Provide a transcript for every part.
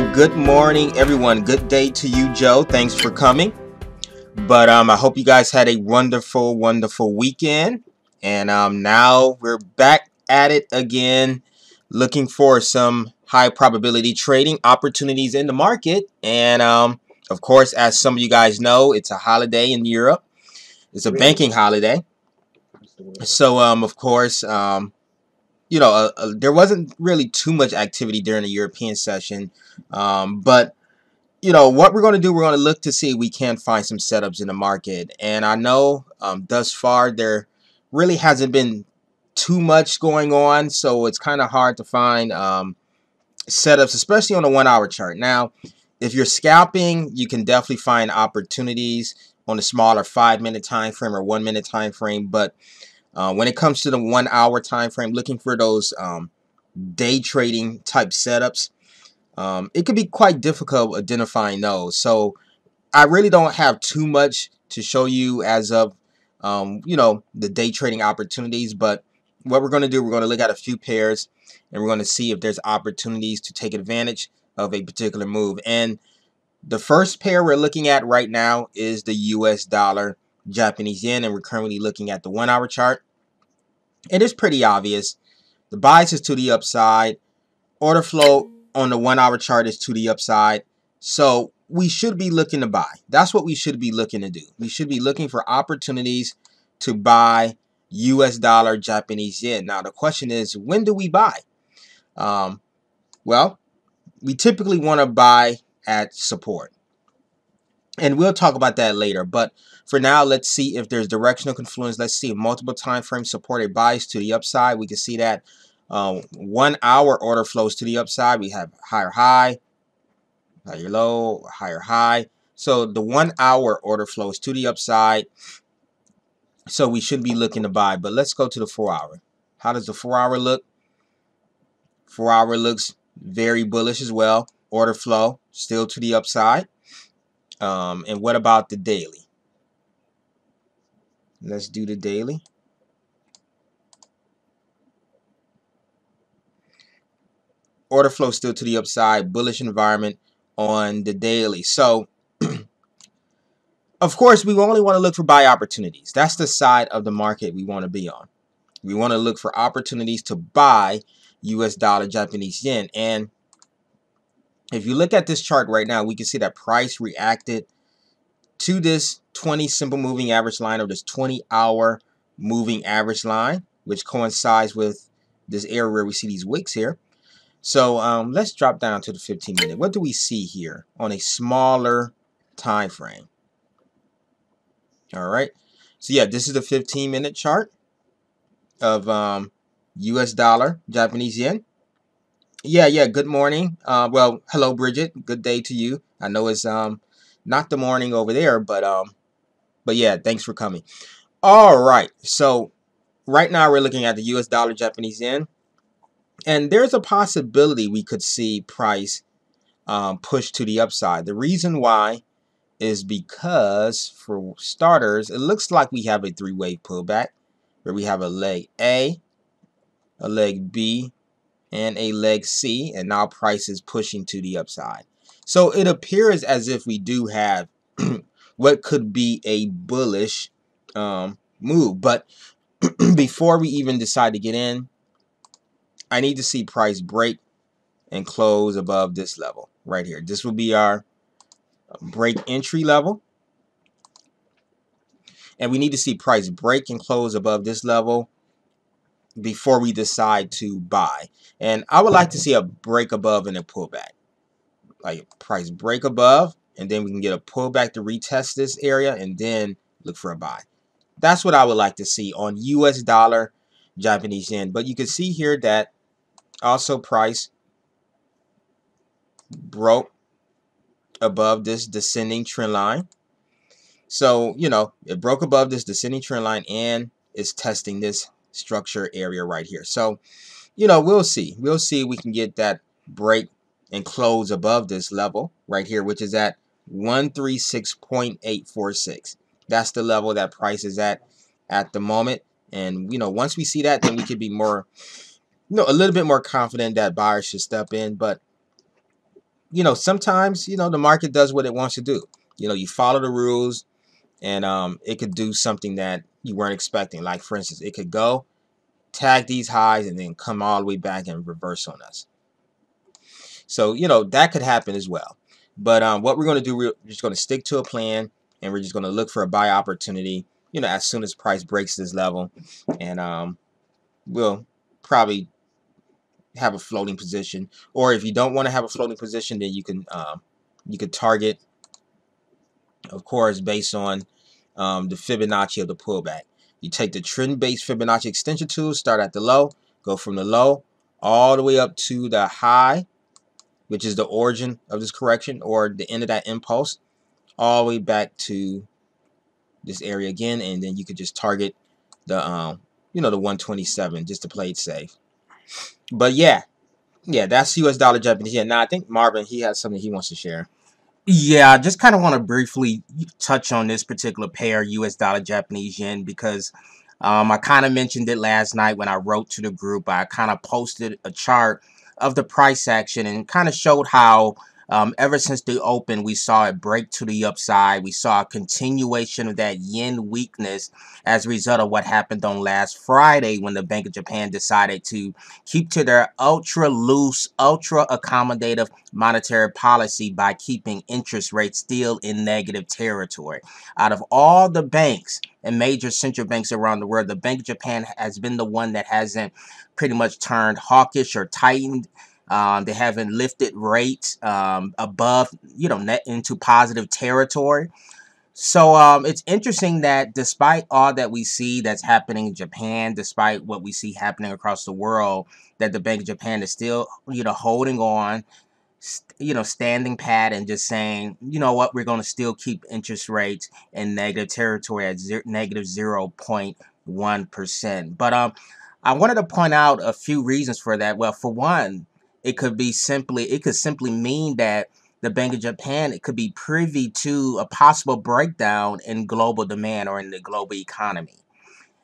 right, good morning, everyone. Good day to you, Joe. Thanks for coming. But um, I hope you guys had a wonderful, wonderful weekend. And um, now we're back at it again, looking for some high probability trading opportunities in the market. And um, of course, as some of you guys know, it's a holiday in Europe. It's a banking holiday. So, um, of course, um, you know, uh, uh, there wasn't really too much activity during the European session, um, but you know what we're going to do. We're going to look to see if we can find some setups in the market, and I know um, thus far there really hasn't been too much going on, so it's kind of hard to find um, setups, especially on a one-hour chart. Now, if you're scalping, you can definitely find opportunities on a smaller five-minute time frame or one-minute time frame, but uh, when it comes to the one hour time frame, looking for those um, day trading type setups, um, it could be quite difficult identifying those. So I really don't have too much to show you as of um, you know the day trading opportunities. But what we're going to do, we're going to look at a few pairs and we're going to see if there's opportunities to take advantage of a particular move. And the first pair we're looking at right now is the US dollar Japanese yen, and we're currently looking at the one hour chart. It is pretty obvious. The bias is to the upside. Order flow on the one hour chart is to the upside. So we should be looking to buy. That's what we should be looking to do. We should be looking for opportunities to buy US dollar Japanese yen. Now the question is, when do we buy? Um, well, we typically want to buy at support. And we'll talk about that later. But for now, let's see if there's directional confluence. Let's see multiple time frames support a bias to the upside. We can see that uh, one hour order flows to the upside. We have higher high, higher low, higher high. So the one hour order flows to the upside. So we should be looking to buy. But let's go to the four hour. How does the four hour look? Four hour looks very bullish as well. Order flow still to the upside. Um, and what about the daily? Let's do the daily. Order flow still to the upside, bullish environment on the daily. So, of course, we only want to look for buy opportunities. That's the side of the market we want to be on. We want to look for opportunities to buy US dollar, Japanese yen. And if you look at this chart right now, we can see that price reacted to this 20 simple moving average line or this 20 hour moving average line, which coincides with this area where we see these wicks here. So um, let's drop down to the 15 minute. What do we see here on a smaller time frame? All right. So yeah, this is the 15 minute chart of um, US dollar, Japanese yen. Yeah, yeah, good morning. Uh, well, hello, Bridget. Good day to you. I know it's um, not the morning over there, but um, but yeah, thanks for coming. All right, so right now we're looking at the U.S. dollar, Japanese yen, and there's a possibility we could see price um, push to the upside. The reason why is because, for starters, it looks like we have a three-wave pullback where we have a leg A, a leg B, and a leg C, and now price is pushing to the upside. So it appears as if we do have what could be a bullish um, move. But before we even decide to get in, I need to see price break and close above this level right here. This will be our break entry level. And we need to see price break and close above this level before we decide to buy. And I would like to see a break above and a pullback like price break above and then we can get a pullback to retest this area and then look for a buy. That's what I would like to see on US dollar Japanese yen. But you can see here that also price broke above this descending trend line. So, you know, it broke above this descending trend line and is testing this structure area right here. So, you know, we'll see. We'll see we can get that break and close above this level right here, which is at 136.846. That's the level that price is at at the moment. And, you know, once we see that, then we could be more, you know, a little bit more confident that buyers should step in. But you know, sometimes, you know, the market does what it wants to do. You know, you follow the rules and um, it could do something that you weren't expecting. Like, for instance, it could go, tag these highs, and then come all the way back and reverse on us. So, you know, that could happen as well. But um, what we're going to do, we're just going to stick to a plan, and we're just going to look for a buy opportunity, you know, as soon as price breaks this level. And um, we'll probably have a floating position. Or if you don't want to have a floating position, then you can um, you could target, of course, based on um, the Fibonacci of the pullback. You take the trend-based Fibonacci extension tool, start at the low, go from the low all the way up to the high, which is the origin of this correction or the end of that impulse, all the way back to this area again, and then you could just target the um, you know the 127 just to play it safe. But yeah, yeah, that's U.S. dollar Japanese yen. Now I think Marvin he has something he wants to share. Yeah, I just kind of want to briefly touch on this particular pair, U.S. dollar Japanese yen, because um, I kind of mentioned it last night when I wrote to the group. I kind of posted a chart of the price action and kind of showed how um, ever since the open, we saw it break to the upside. We saw a continuation of that yen weakness as a result of what happened on last Friday when the Bank of Japan decided to keep to their ultra loose, ultra accommodative monetary policy by keeping interest rates still in negative territory. Out of all the banks and major central banks around the world, the Bank of Japan has been the one that hasn't pretty much turned hawkish or tightened um, they haven't lifted rates um, above, you know, net into positive territory. So um, it's interesting that despite all that we see that's happening in Japan, despite what we see happening across the world, that the Bank of Japan is still, you know, holding on, you know, standing pat and just saying, you know what, we're going to still keep interest rates in negative territory at zero, negative 0.1%. But um, I wanted to point out a few reasons for that. Well, for one, it could be simply, it could simply mean that the Bank of Japan it could be privy to a possible breakdown in global demand or in the global economy.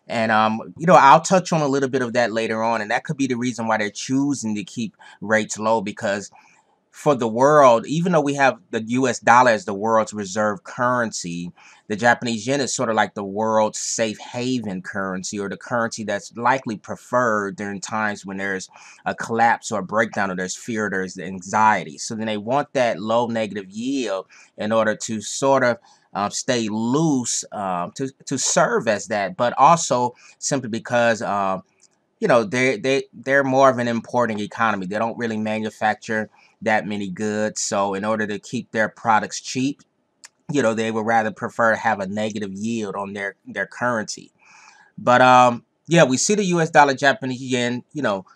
And um, you know, I'll touch on a little bit of that later on, and that could be the reason why they're choosing to keep rates low because for the world, even though we have the US dollar as the world's reserve currency, the Japanese yen is sort of like the world's safe haven currency or the currency that's likely preferred during times when there's a collapse or a breakdown or there's fear, or there's anxiety. So then they want that low negative yield in order to sort of uh, stay loose um, to, to serve as that, but also simply because um, you know they they they're more of an importing economy. They don't really manufacture that many goods. So in order to keep their products cheap, you know, they would rather prefer to have a negative yield on their their currency. But um yeah, we see the US dollar Japanese yen, you know,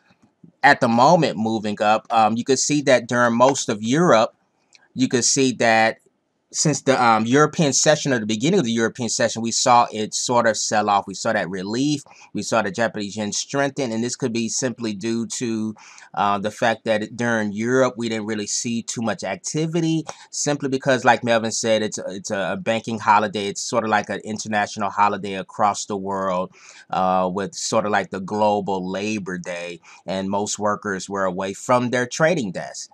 at the moment moving up. Um you could see that during most of Europe, you could see that since the um, European session or the beginning of the European session, we saw it sort of sell off. We saw that relief. We saw the Japanese yen strengthen, and this could be simply due to uh, the fact that during Europe we didn't really see too much activity, simply because, like Melvin said, it's a, it's a banking holiday. It's sort of like an international holiday across the world, uh, with sort of like the global Labor Day, and most workers were away from their trading desk.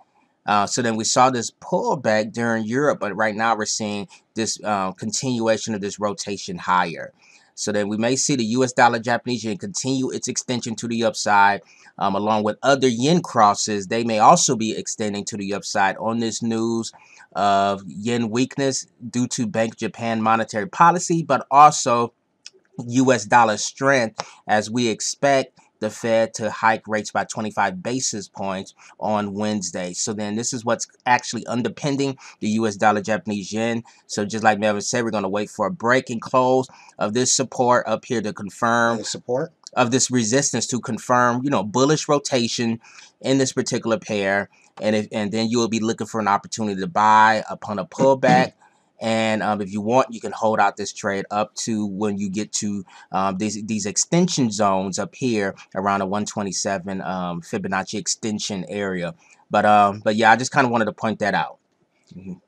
Uh, so then we saw this pullback during Europe, but right now we're seeing this uh, continuation of this rotation higher. So then we may see the US dollar Japanese yen continue its extension to the upside, um, along with other yen crosses. They may also be extending to the upside on this news of yen weakness due to Bank Japan monetary policy, but also US dollar strength as we expect the Fed to hike rates by 25 basis points on Wednesday. So then this is what's actually underpinning the US dollar Japanese yen. So just like Melvin said, we're going to wait for a break and close of this support up here to confirm support of this resistance to confirm, you know, bullish rotation in this particular pair. And if, and then you will be looking for an opportunity to buy upon a pullback. And um, if you want, you can hold out this trade up to when you get to um, these these extension zones up here around the 127 um, Fibonacci extension area. But um, but yeah, I just kind of wanted to point that out. Mm -hmm.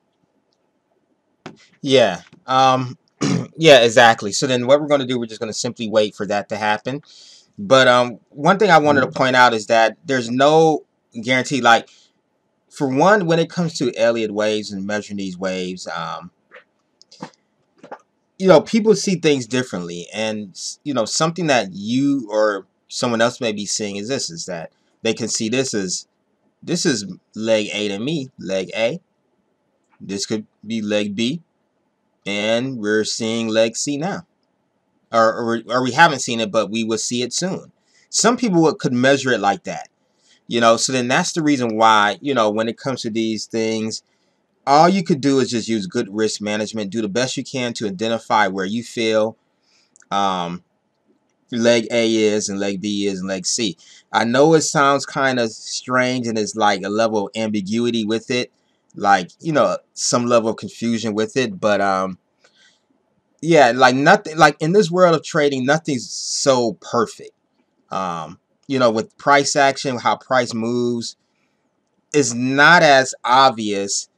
Yeah. Um, yeah, exactly. So then what we're going to do, we're just going to simply wait for that to happen. But um, one thing I wanted to point out is that there's no guarantee, like, for one, when it comes to Elliott waves and measuring these waves, um, you know, people see things differently, and you know, something that you or someone else may be seeing is this: is that they can see this as this is leg A to me, leg A. This could be leg B, and we're seeing leg C now, or or, or we haven't seen it, but we will see it soon. Some people could measure it like that, you know. So then that's the reason why you know when it comes to these things all you could do is just use good risk management. Do the best you can to identify where you feel um, leg A is and leg B is and leg C. I know it sounds kind of strange and it's like a level of ambiguity with it, like you know some level of confusion with it, but um, yeah, like nothing like in this world of trading, nothing's so perfect. Um, you know, with price action, how price moves is not as obvious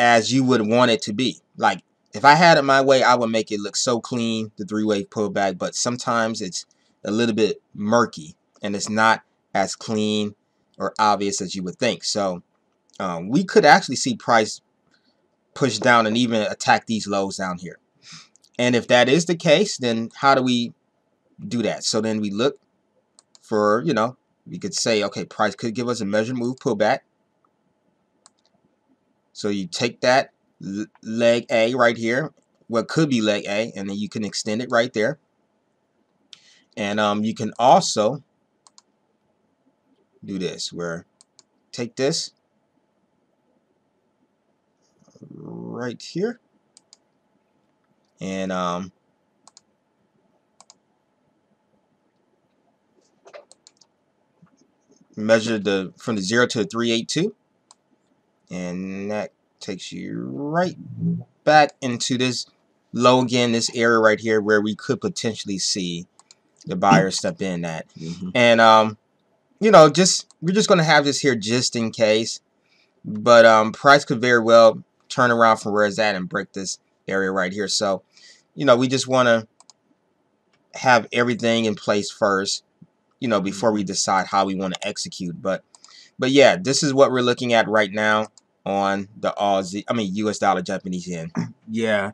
as you would want it to be. Like if I had it my way, I would make it look so clean, the three-wave pullback, but sometimes it's a little bit murky and it's not as clean or obvious as you would think. So um, we could actually see price push down and even attack these lows down here. And if that is the case, then how do we do that? So then we look for, you know, we could say, okay, price could give us a measured move pullback. So you take that leg A right here, what could be leg A, and then you can extend it right there. And um, you can also do this, where take this right here, and um, measure the from the 0 to the 382 and that takes you right back into this low again this area right here where we could potentially see the buyer step in at mm -hmm. and um you know just we're just going to have this here just in case but um price could very well turn around from where it's at and break this area right here so you know we just want to have everything in place first you know before we mm-hmm. decide how we want to execute but but yeah this is what we're looking at right now on the Aussie, I mean U.S. dollar Japanese yen. Yeah,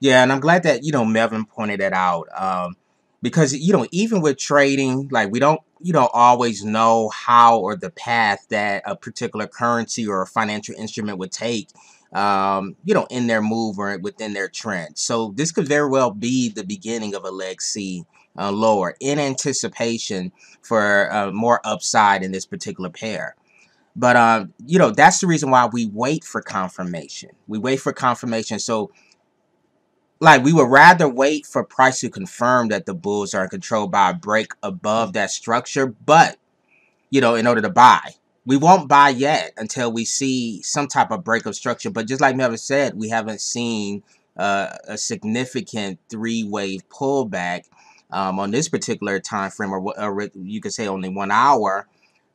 yeah, and I'm glad that you know Melvin pointed it out um, because you know even with trading, like we don't you know always know how or the path that a particular currency or a financial instrument would take. Um, you know, in their move or within their trend. So this could very well be the beginning of a leg C uh, lower in anticipation for uh, more upside in this particular pair. But um, you know, that's the reason why we wait for confirmation. We wait for confirmation. So like we would rather wait for price to confirm that the bulls are controlled by a break above that structure, but you know, in order to buy. We won't buy yet until we see some type of break of structure. But just like Melvin said, we haven't seen uh, a significant three-wave pullback um, on this particular time frame, or, or you could say only one hour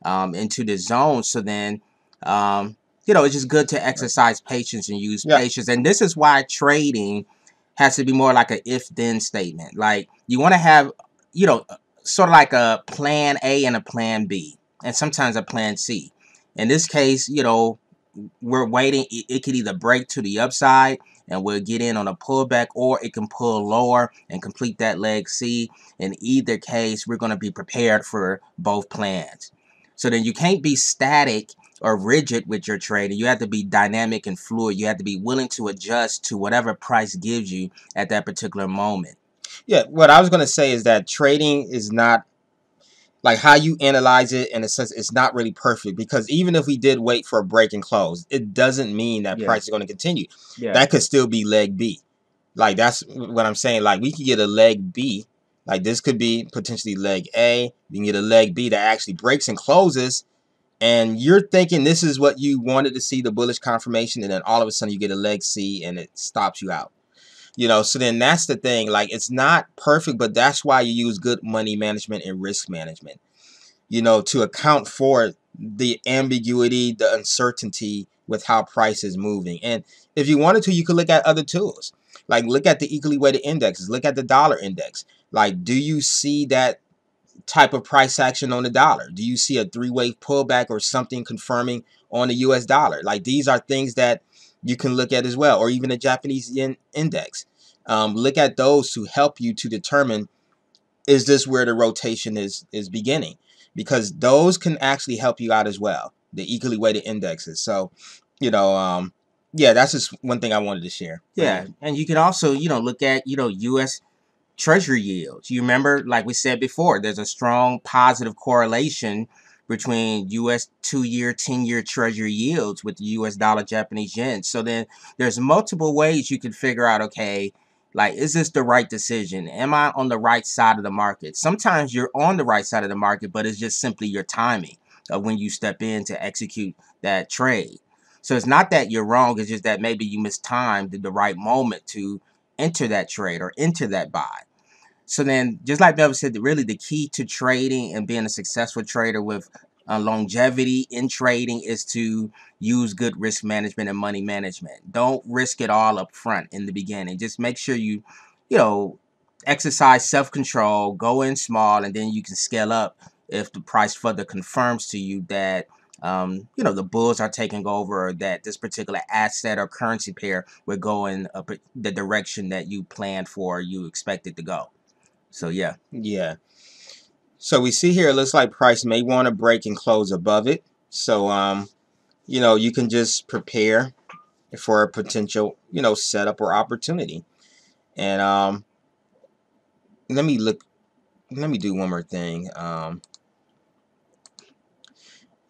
um, into the zone. So then, um, you know, it's just good to exercise patience and use yeah. patience. And this is why trading has to be more like a if-then statement. Like you want to have, you know, sort of like a plan A and a plan B, and sometimes a plan C. In this case, you know, we're waiting. It, it could either break to the upside and we'll get in on a pullback or it can pull lower and complete that leg C. In either case, we're going to be prepared for both plans. So then you can't be static or rigid with your trading. You have to be dynamic and fluid. You have to be willing to adjust to whatever price gives you at that particular moment. Yeah, what I was going to say is that trading is not like how you analyze it in a sense it's not really perfect because even if we did wait for a break and close it doesn't mean that yeah. price is going to continue yeah. that could still be leg b like that's what i'm saying like we could get a leg b like this could be potentially leg A. You can get a leg B that actually breaks and closes. And you're thinking this is what you wanted to see, the bullish confirmation. And then all of a sudden you get a leg C and it stops you out. You know, so then that's the thing. Like it's not perfect, but that's why you use good money management and risk management. You know, to account for the ambiguity, the uncertainty with how price is moving. And if you wanted to, you could look at other tools. Like look at the equally weighted indexes, look at the dollar index. Like, do you see that type of price action on the dollar? Do you see a three-wave pullback or something confirming on the US dollar. Like these are things that you can look at as well, or even the Japanese yen index. Um, look at those to help you to determine is this where the rotation is is beginning because those can actually help you out as well the equally weighted indexes so you know um yeah that's just one thing i wanted to share yeah and you can also you know look at you know us treasury yields you remember like we said before there's a strong positive correlation between us two-year 10-year treasury yields with the us dollar japanese yen so then there's multiple ways you can figure out okay like, is this the right decision? Am I on the right side of the market? Sometimes you're on the right side of the market, but it's just simply your timing of when you step in to execute that trade. So it's not that you're wrong, it's just that maybe you mistimed the right moment to enter that trade or enter that buy. So then, just like Melvin said, really the key to trading and being a successful trader with uh, longevity in trading is to use good risk management and money management. Don't risk it all up front in the beginning. Just make sure you, you know, exercise self-control, go in small, and then you can scale up if the price further confirms to you that um, you know the bulls are taking over or that this particular asset or currency pair will go in a, the direction that you planned for you expected to go so yeah yeah so we see here, it looks like price may want to break and close above it. So, um, you know, you can just prepare for a potential, you know, setup or opportunity. And um, let me look, let me do one more thing. Um,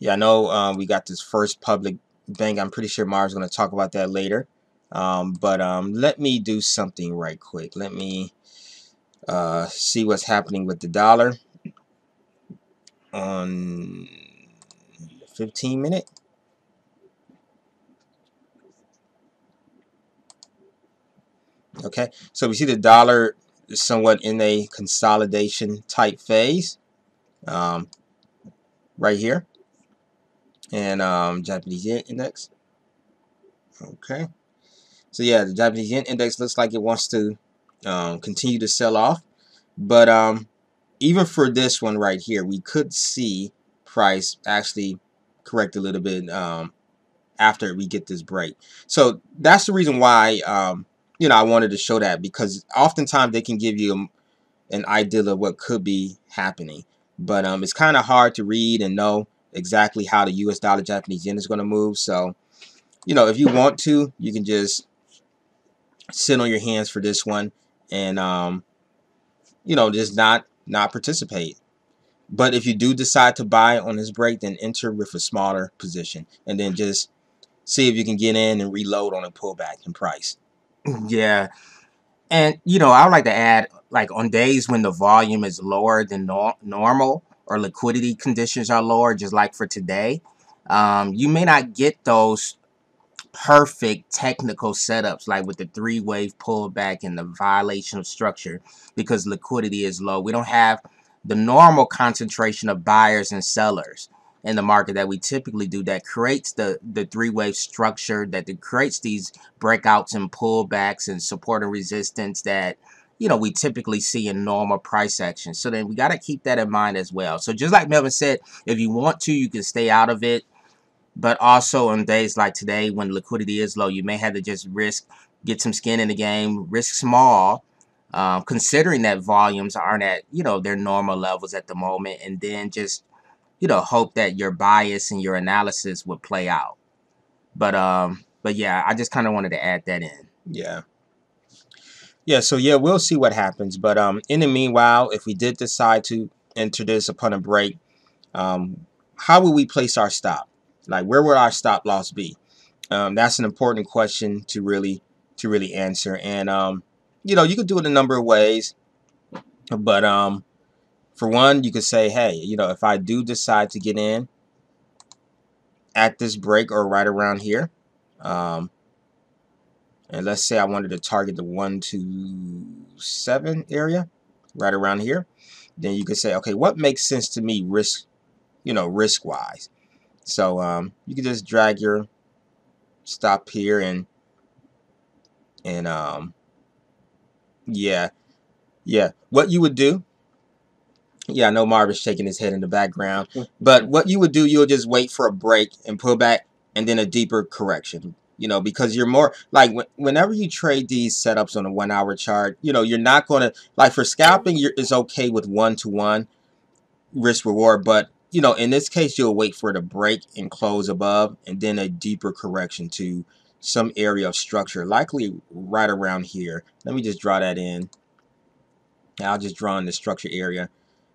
yeah, I know uh, we got this First Republic Bank. I'm pretty sure Mars going to talk about that later. Um, but um, let me do something right quick. Let me uh, see what's happening with the dollar on 15 minute okay so we see the dollar is somewhat in a consolidation type phase um, right here and um, Japanese yen index okay so yeah the Japanese yen index looks like it wants to um, continue to sell off but um, even for this one right here, we could see price actually correct a little bit um, after we get this break. So that's the reason why, um, you know, I wanted to show that because oftentimes they can give you an idea of what could be happening. But um, it's kind of hard to read and know exactly how the U.S. dollar Japanese yen is going to move. So, you know, if you want to, you can just sit on your hands for this one and, um, you know, just not not participate. But if you do decide to buy on this break, then enter with a smaller position and then just see if you can get in and reload on a pullback in price. Yeah. And, you know, I would like to add, like on days when the volume is lower than no normal or liquidity conditions are lower, just like for today, um, you may not get those perfect technical setups like with the three wave pullback and the violation of structure because liquidity is low. We don't have the normal concentration of buyers and sellers in the market that we typically do that creates the the three wave structure that creates these breakouts and pullbacks and support and resistance that you know we typically see in normal price action so then we got to keep that in mind as well so just like melvin said if you want to you can stay out of it but also on days like today when liquidity is low, you may have to just risk, get some skin in the game, risk small, um, considering that volumes aren't at, you know, their normal levels at the moment, and then just, you know, hope that your bias and your analysis would play out. But, um, but yeah, I just kind of wanted to add that in. Yeah. Yeah, so yeah, we'll see what happens. But um, in the meanwhile, if we did decide to enter this upon a break, um, how would we place our stop? Like where would our stop loss be? Um, that's an important question to really to really answer. And um, you know, you could do it a number of ways. But um, for one, you could say, hey, you know, if I do decide to get in at this break or right around here, um, and let's say I wanted to target the one to seven area, right around here, then you could say, okay, what makes sense to me risk, you know, risk wise? So um, you can just drag your stop here and and um, yeah, yeah. What you would do? Yeah, I know Marvin's shaking his head in the background. But what you would do, you'll just wait for a break and pull back and then a deeper correction you know because you're more like whenever you trade these setups on a one hour chart you know you're not going to like for scalping you're, it's okay with one to one risk reward but you know in this case you'll wait for it to break and close above and then a deeper correction to some area of structure likely right around here. Let me just draw that in. I'll just draw in the structure area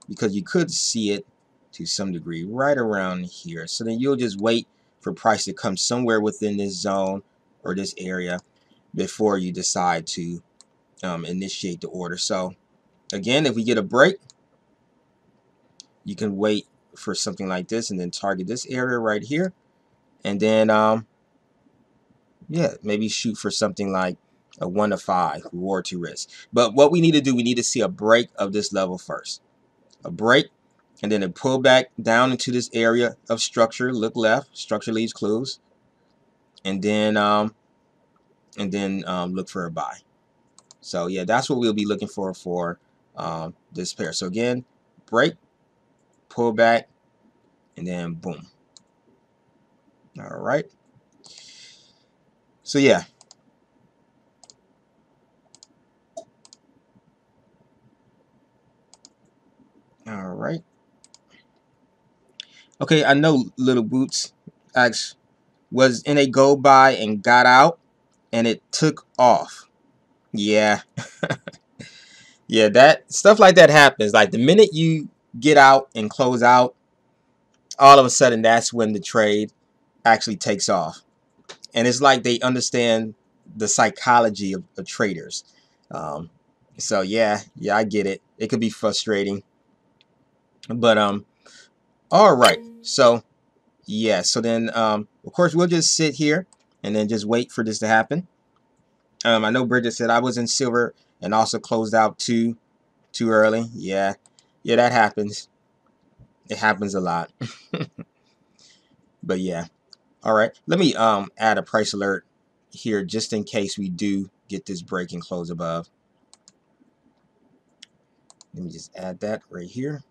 because you could see it to some degree right around here. So then you'll just wait for price to come somewhere within this zone or this area before you decide to um, initiate the order. So again, if we get a break, you can wait for something like this and then target this area right here. And then, um, yeah, maybe shoot for something like a 1 to 5 reward to risk. But what we need to do, we need to see a break of this level first. A break and then it pull back down into this area of structure look left structure leaves clues and then um and then um, look for a buy so yeah that's what we'll be looking for for um, this pair. So again break pull back and then boom. All right so yeah. All right Okay, I know Little Boots X was in a go by and got out and it took off. Yeah. yeah, that stuff like that happens. Like the minute you get out and close out, all of a sudden that's when the trade actually takes off. And it's like they understand the psychology of, of traders. Um, so yeah, yeah, I get it. It could be frustrating. But um all right. So, yeah. So then, um, of course, we'll just sit here and then just wait for this to happen. Um, I know Bridget said I was in silver and also closed out too, too early. Yeah. Yeah, that happens. It happens a lot. but yeah. All right. Let me um add a price alert here just in case we do get this break and close above. Let me just add that right here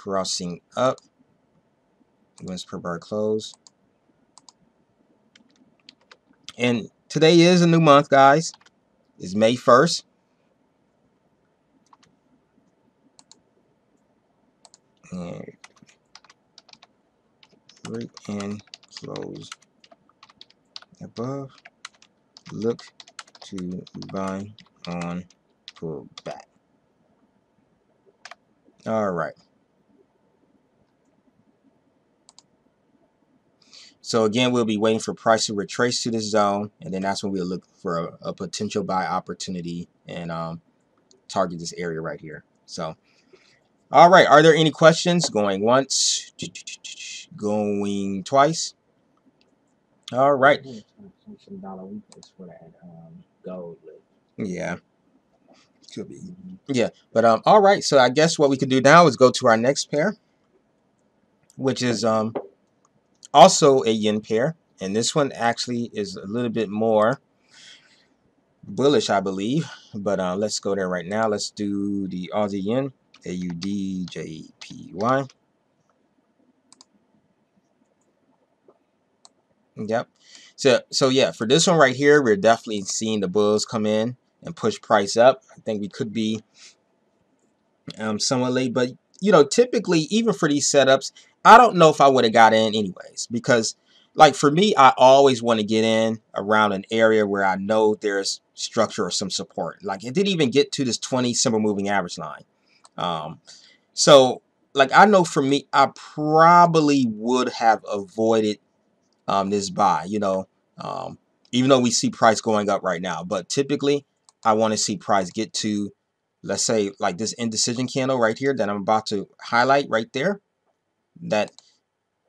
crossing up. Once per bar close. And today is a new month, guys. It's May 1st. And and close above. Look to buy on pull back. All right. So again, we'll be waiting for price to retrace to this zone, and then that's when we'll look for a, a potential buy opportunity and um, target this area right here. So, all right, are there any questions? Going once, going twice. All right. Yeah. Could be. Yeah, but um, all right. So I guess what we could do now is go to our next pair, which is um also a yen pair and this one actually is a little bit more bullish I believe but uh, let's go there right now. Let's do the Aussie yen AUDJPY yep. So so yeah for this one right here we're definitely seeing the bulls come in and push price up. I think we could be um, somewhat late but you know typically even for these setups I don't know if I would have got in anyways because like for me, I always want to get in around an area where I know there's structure or some support. Like it didn't even get to this 20 simple moving average line. Um, so like I know for me, I probably would have avoided um, this buy, you know, um, even though we see price going up right now. But typically, I want to see price get to, let's say, like this indecision candle right here that I'm about to highlight right there that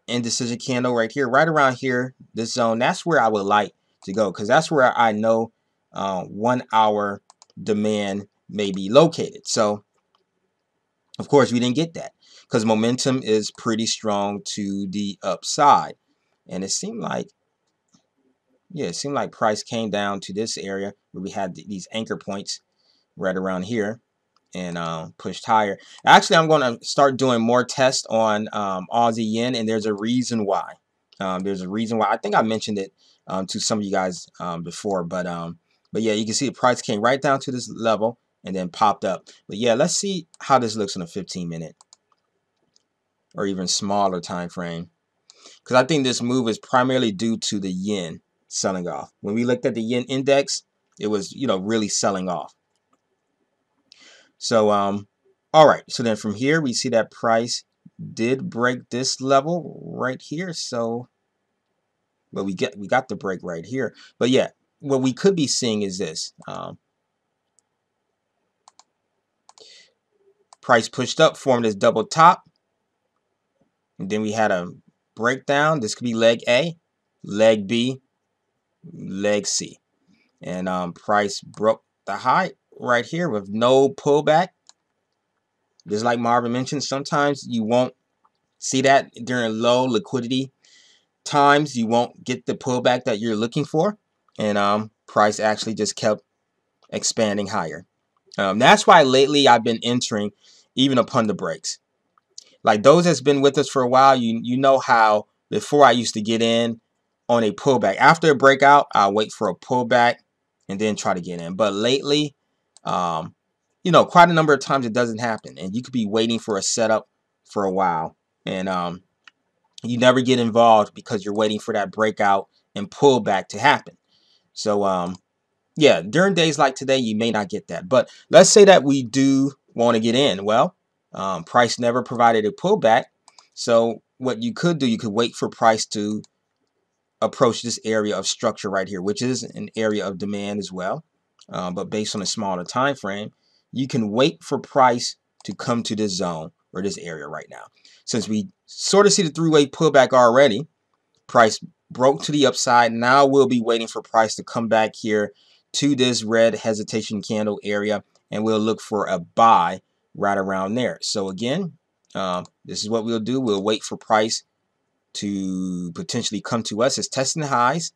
indecision candle right here, right around here, this zone, that's where I would like to go because that's where I know uh, one hour demand may be located. So, of course, we didn't get that because momentum is pretty strong to the upside. And it seemed like, yeah, it seemed like price came down to this area where we had these anchor points right around here. And um, pushed higher. Actually, I'm going to start doing more tests on um, Aussie yen, and there's a reason why. Um, there's a reason why. I think I mentioned it um, to some of you guys um, before, but um, but yeah, you can see the price came right down to this level and then popped up. But yeah, let's see how this looks in a 15 minute or even smaller time frame. Because I think this move is primarily due to the yen selling off. When we looked at the yen index, it was, you know, really selling off. So, um, all right. So then from here, we see that price did break this level right here. So, well, we get we got the break right here. But yeah, what we could be seeing is this. Um, price pushed up, formed this double top. And then we had a breakdown. This could be leg A, leg B, leg C. And um, price broke the high right here with no pullback. Just like Marvin mentioned, sometimes you won't see that during low liquidity times. You won't get the pullback that you're looking for. And um, price actually just kept expanding higher. Um, that's why lately I've been entering even upon the breaks. Like those that's been with us for a while, you you know how before I used to get in on a pullback. After a breakout, I'll wait for a pullback and then try to get in. But lately, um, you know, quite a number of times it doesn't happen. And you could be waiting for a setup for a while. And um, you never get involved because you're waiting for that breakout and pullback to happen. So um, yeah, during days like today, you may not get that. But let's say that we do want to get in. Well, um, price never provided a pullback. So what you could do, you could wait for price to approach this area of structure right here, which is an area of demand as well. Uh, but based on a smaller time frame, you can wait for price to come to this zone or this area right now. Since we sort of see the three-wave pullback already, price broke to the upside. Now we'll be waiting for price to come back here to this red hesitation candle area and we'll look for a buy right around there. So again, uh, this is what we'll do. We'll wait for price to potentially come to us. as testing highs.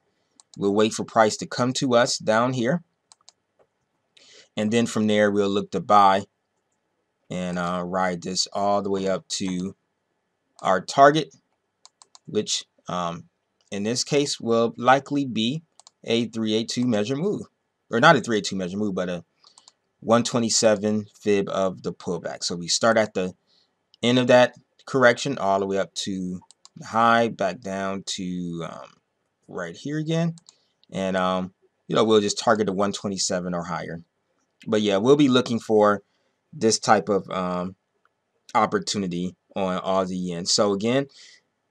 We'll wait for price to come to us down here. And then from there, we'll look to buy and uh, ride this all the way up to our target, which um, in this case will likely be a 382 measure move. Or not a 382 measure move, but a 127 fib of the pullback. So we start at the end of that correction all the way up to high, back down to um, right here again. And, um, you know, we'll just target the 127 or higher. But yeah, we'll be looking for this type of um, opportunity on Aussie yen. So again,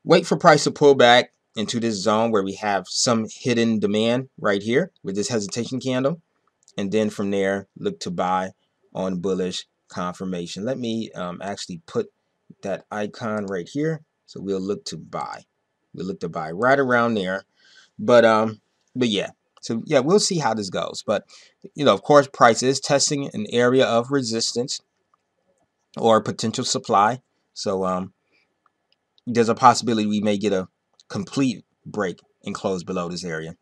wait for price to pull back into this zone where we have some hidden demand right here with this hesitation candle and then from there look to buy on bullish confirmation. Let me um, actually put that icon right here. So we'll look to buy. We'll look to buy right around there. But um but yeah so yeah we'll see how this goes but you know of course price is testing an area of resistance or potential supply so um there's a possibility we may get a complete break and close below this area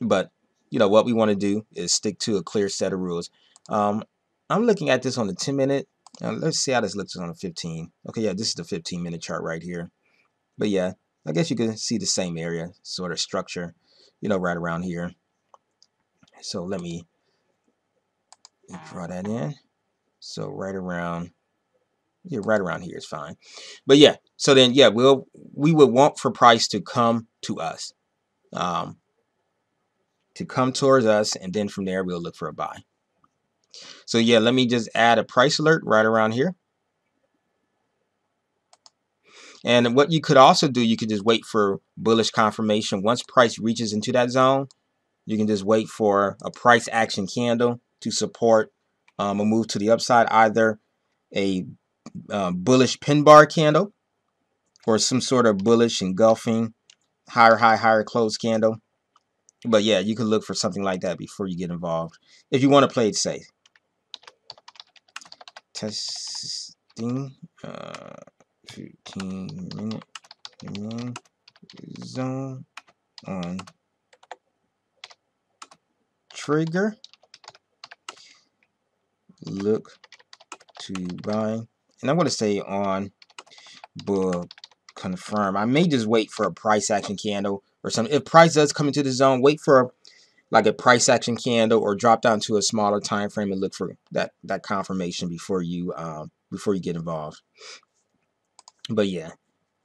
but you know, what we want to do is stick to a clear set of rules. Um, I'm looking at this on the 10 minute. Uh, let's see how this looks on the 15. Okay, yeah, this is the 15 minute chart right here. But yeah, I guess you can see the same area sort of structure, you know, right around here. So let me draw that in. So right around, yeah, right around here is fine. But yeah, so then yeah, we'll we would want for price to come to us. Um, to come towards us and then from there we'll look for a buy. So yeah, let me just add a price alert right around here. And what you could also do, you could just wait for bullish confirmation. Once price reaches into that zone, you can just wait for a price action candle to support um, a move to the upside, either a uh, bullish pin bar candle or some sort of bullish engulfing higher high, higher close candle. But yeah, you can look for something like that before you get involved. If you want to play it safe. Testing uh 15 minute zone on trigger. Look to buy. And I'm going to say on book confirm. I may just wait for a price action candle or something. If price does come into the zone, wait for like a price action candle or drop down to a smaller time frame and look for that that confirmation before you um before you get involved. But yeah.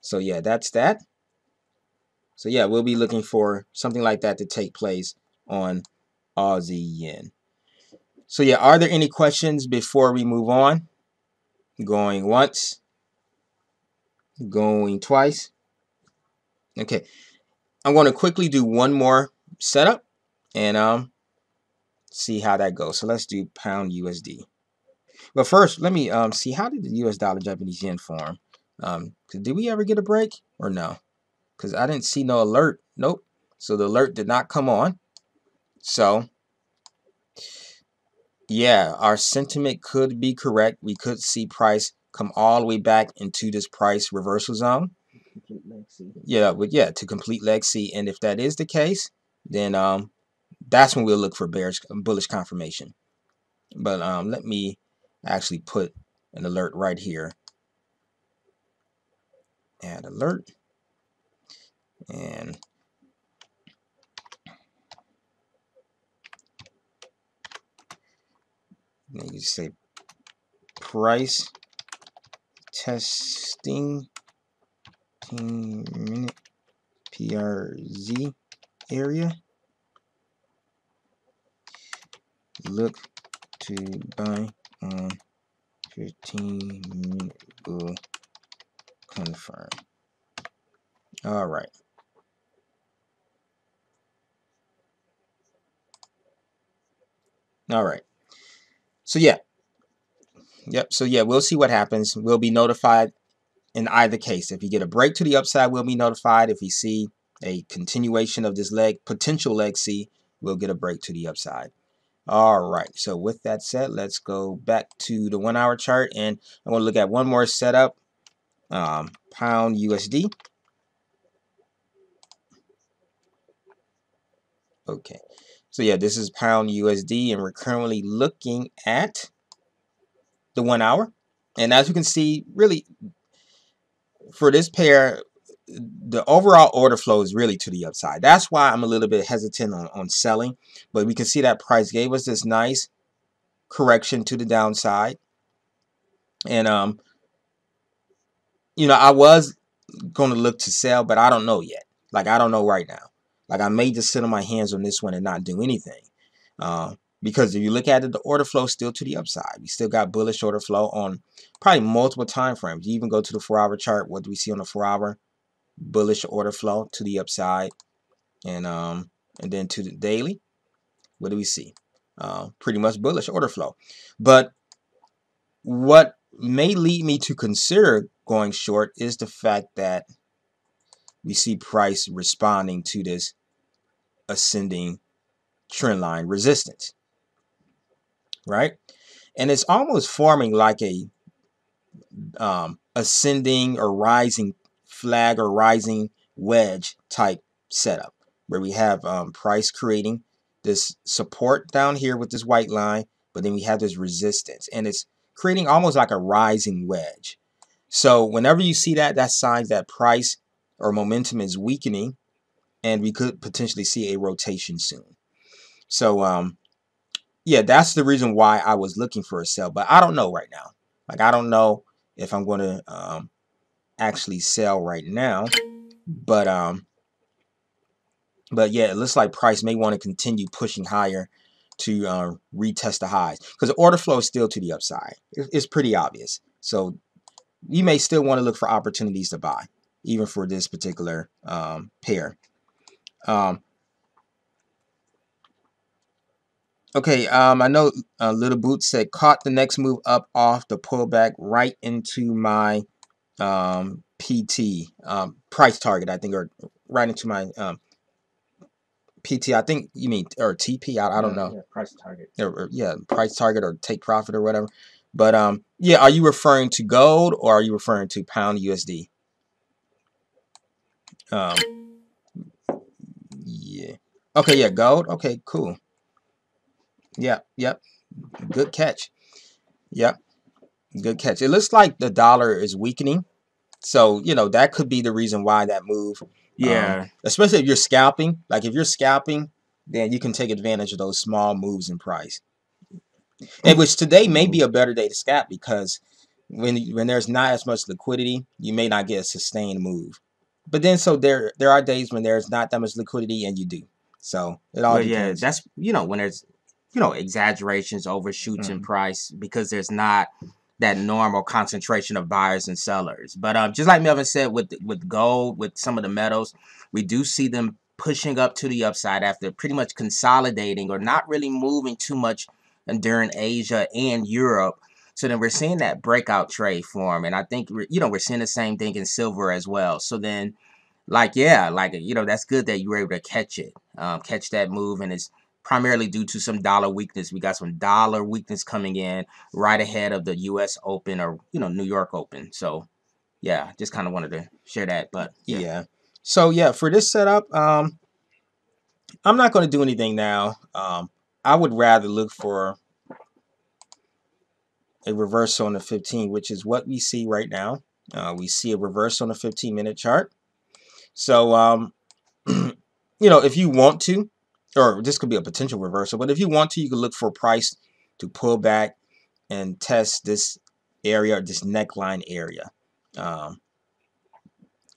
So yeah, that's that. So yeah, we'll be looking for something like that to take place on Aussie yen. So yeah, are there any questions before we move on? Going once. Going twice. Okay. I'm going to quickly do one more setup and um see how that goes. So let's do pound USD. But first, let me um see how did the US dollar Japanese yen form? Um, did we ever get a break or no? Because I didn't see no alert. Nope. So the alert did not come on. So yeah, our sentiment could be correct. We could see price come all the way back into this price reversal zone. Yeah, but yeah, to complete leg C. And if that is the case, then um, that's when we'll look for bearish bullish confirmation. But um, let me actually put an alert right here. Add alert. And you say price testing minute PRZ area. Look to buy on 15 minute will confirm. All right. All right. So yeah. Yep. So yeah, we'll see what happens. We'll be notified in either case. If you get a break to the upside, we'll be notified. If we see a continuation of this leg, potential leg C, we'll get a break to the upside. All right. So with that said, let's go back to the one hour chart and I'm to look at one more setup. Um, pound USD. Okay. So yeah, this is pound USD and we're currently looking at the one hour. And as you can see, really for this pair, the overall order flow is really to the upside. That's why I'm a little bit hesitant on, on selling. But we can see that price gave us this nice correction to the downside. And, um, you know, I was going to look to sell, but I don't know yet. Like, I don't know right now. Like I may just sit on my hands on this one and not do anything. Uh, because if you look at it, the order flow is still to the upside. We still got bullish order flow on probably multiple time frames. You even go to the four hour chart. What do we see on the four hour? Bullish order flow to the upside. And um and then to the daily, what do we see? Uh, pretty much bullish order flow. But what may lead me to consider going short is the fact that we see price responding to this ascending trend line resistance. Right? And it's almost forming like a um, ascending or rising flag or rising wedge type setup where we have um, price creating this support down here with this white line, but then we have this resistance and it's creating almost like a rising wedge. So whenever you see that, that signs that price or momentum is weakening and we could potentially see a rotation soon. So, um, yeah, that's the reason why I was looking for a sell, but I don't know right now. Like, I don't know if I'm going to um, actually sell right now, but um, but yeah, it looks like price may want to continue pushing higher to uh, retest the highs because the order flow is still to the upside. It's pretty obvious. So you may still want to look for opportunities to buy even for this particular um, pair. Um, okay, um, I know uh, Little Boot said caught the next move up off the pullback right into my um, PT um, price target, I think, or right into my um, PT. I think you mean or TP. I, I don't know. Yeah, price target. Or, or, yeah, price target or take profit or whatever. But um, yeah, are you referring to gold or are you referring to pound USD? Um, yeah. Okay, yeah, gold. Okay, cool. Yep, yep. Good catch. Yep. Good catch. It looks like the dollar is weakening. So, you know, that could be the reason why that move. Yeah. Um, especially if you're scalping. Like if you're scalping, then you can take advantage of those small moves in price. And which today may be a better day to scalp because when when there's not as much liquidity, you may not get a sustained move. But then so there there are days when there's not that much liquidity and you do. So it all Well, yeah, that's you know when there's you know exaggerations, overshoots in Mhm. price because there's not that normal concentration of buyers and sellers. But um, just like Melvin said, with with gold, with some of the metals, we do see them pushing up to the upside after pretty much consolidating or not really moving too much during Asia and Europe. So then we're seeing that breakout trade form, and I think we're, you know we're seeing the same thing in silver as well. So then like yeah like you know that's good that you were able to catch it um, catch that move and it's primarily due to some dollar weakness we got some dollar weakness coming in right ahead of the us open or you know new york open so yeah just kind of wanted to share that but Yeah. yeah So yeah, for this setup, um, I'm not going to do anything now. Um, I would rather look for a reversal on the 15, which is what we see right now. Uh, we see a reversal on the 15 minute chart. So, um, you know, if you want to, or this could be a potential reversal, but if you want to, you can look for price to pull back and test this area, this neckline area, um,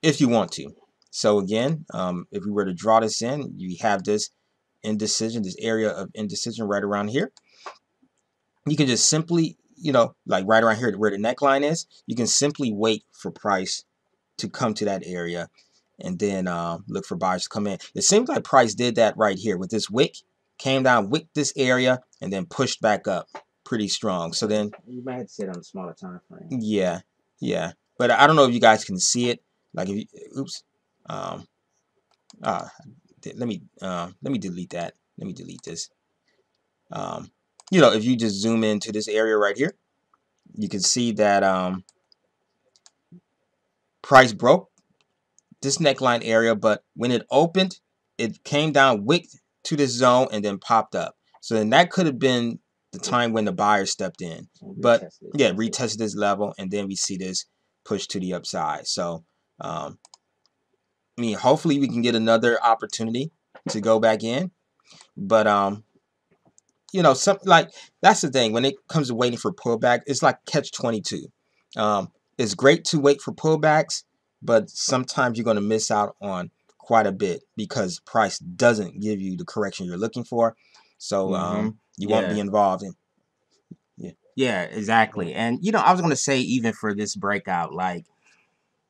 if you want to. So again, um, if we were to draw this in, you have this indecision, this area of indecision right around here. You can just simply, you know, like right around here where the neckline is, you can simply wait for price to come to that area and then uh, look for buyers to come in. It seems like price did that right here with this wick, came down, wicked this area, and then pushed back up pretty strong. So then you might have to sit on a smaller time frame yeah, yeah. But I don't know if you guys can see it. Like if you, oops, um, uh, let me, uh, let me delete that. Let me delete this. Um, you know, if you just zoom into this area right here, you can see that um, price broke this neckline area, but when it opened, it came down, wicked to this zone, and then popped up. So then that could have been the time when the buyer stepped in But, yeah, retest this level, and then we see this push to the upside. So, um, I mean, hopefully we can get another opportunity to go back in. But um, you know, something like that's the thing when it comes to waiting for pullback, it's like catch twenty two. Um, it's great to wait for pullbacks, but sometimes you're going to miss out on quite a bit because price doesn't give you the correction you're looking for. So um, you won't be involved in. Yeah, exactly. And you know, I was gonna say even for this breakout, like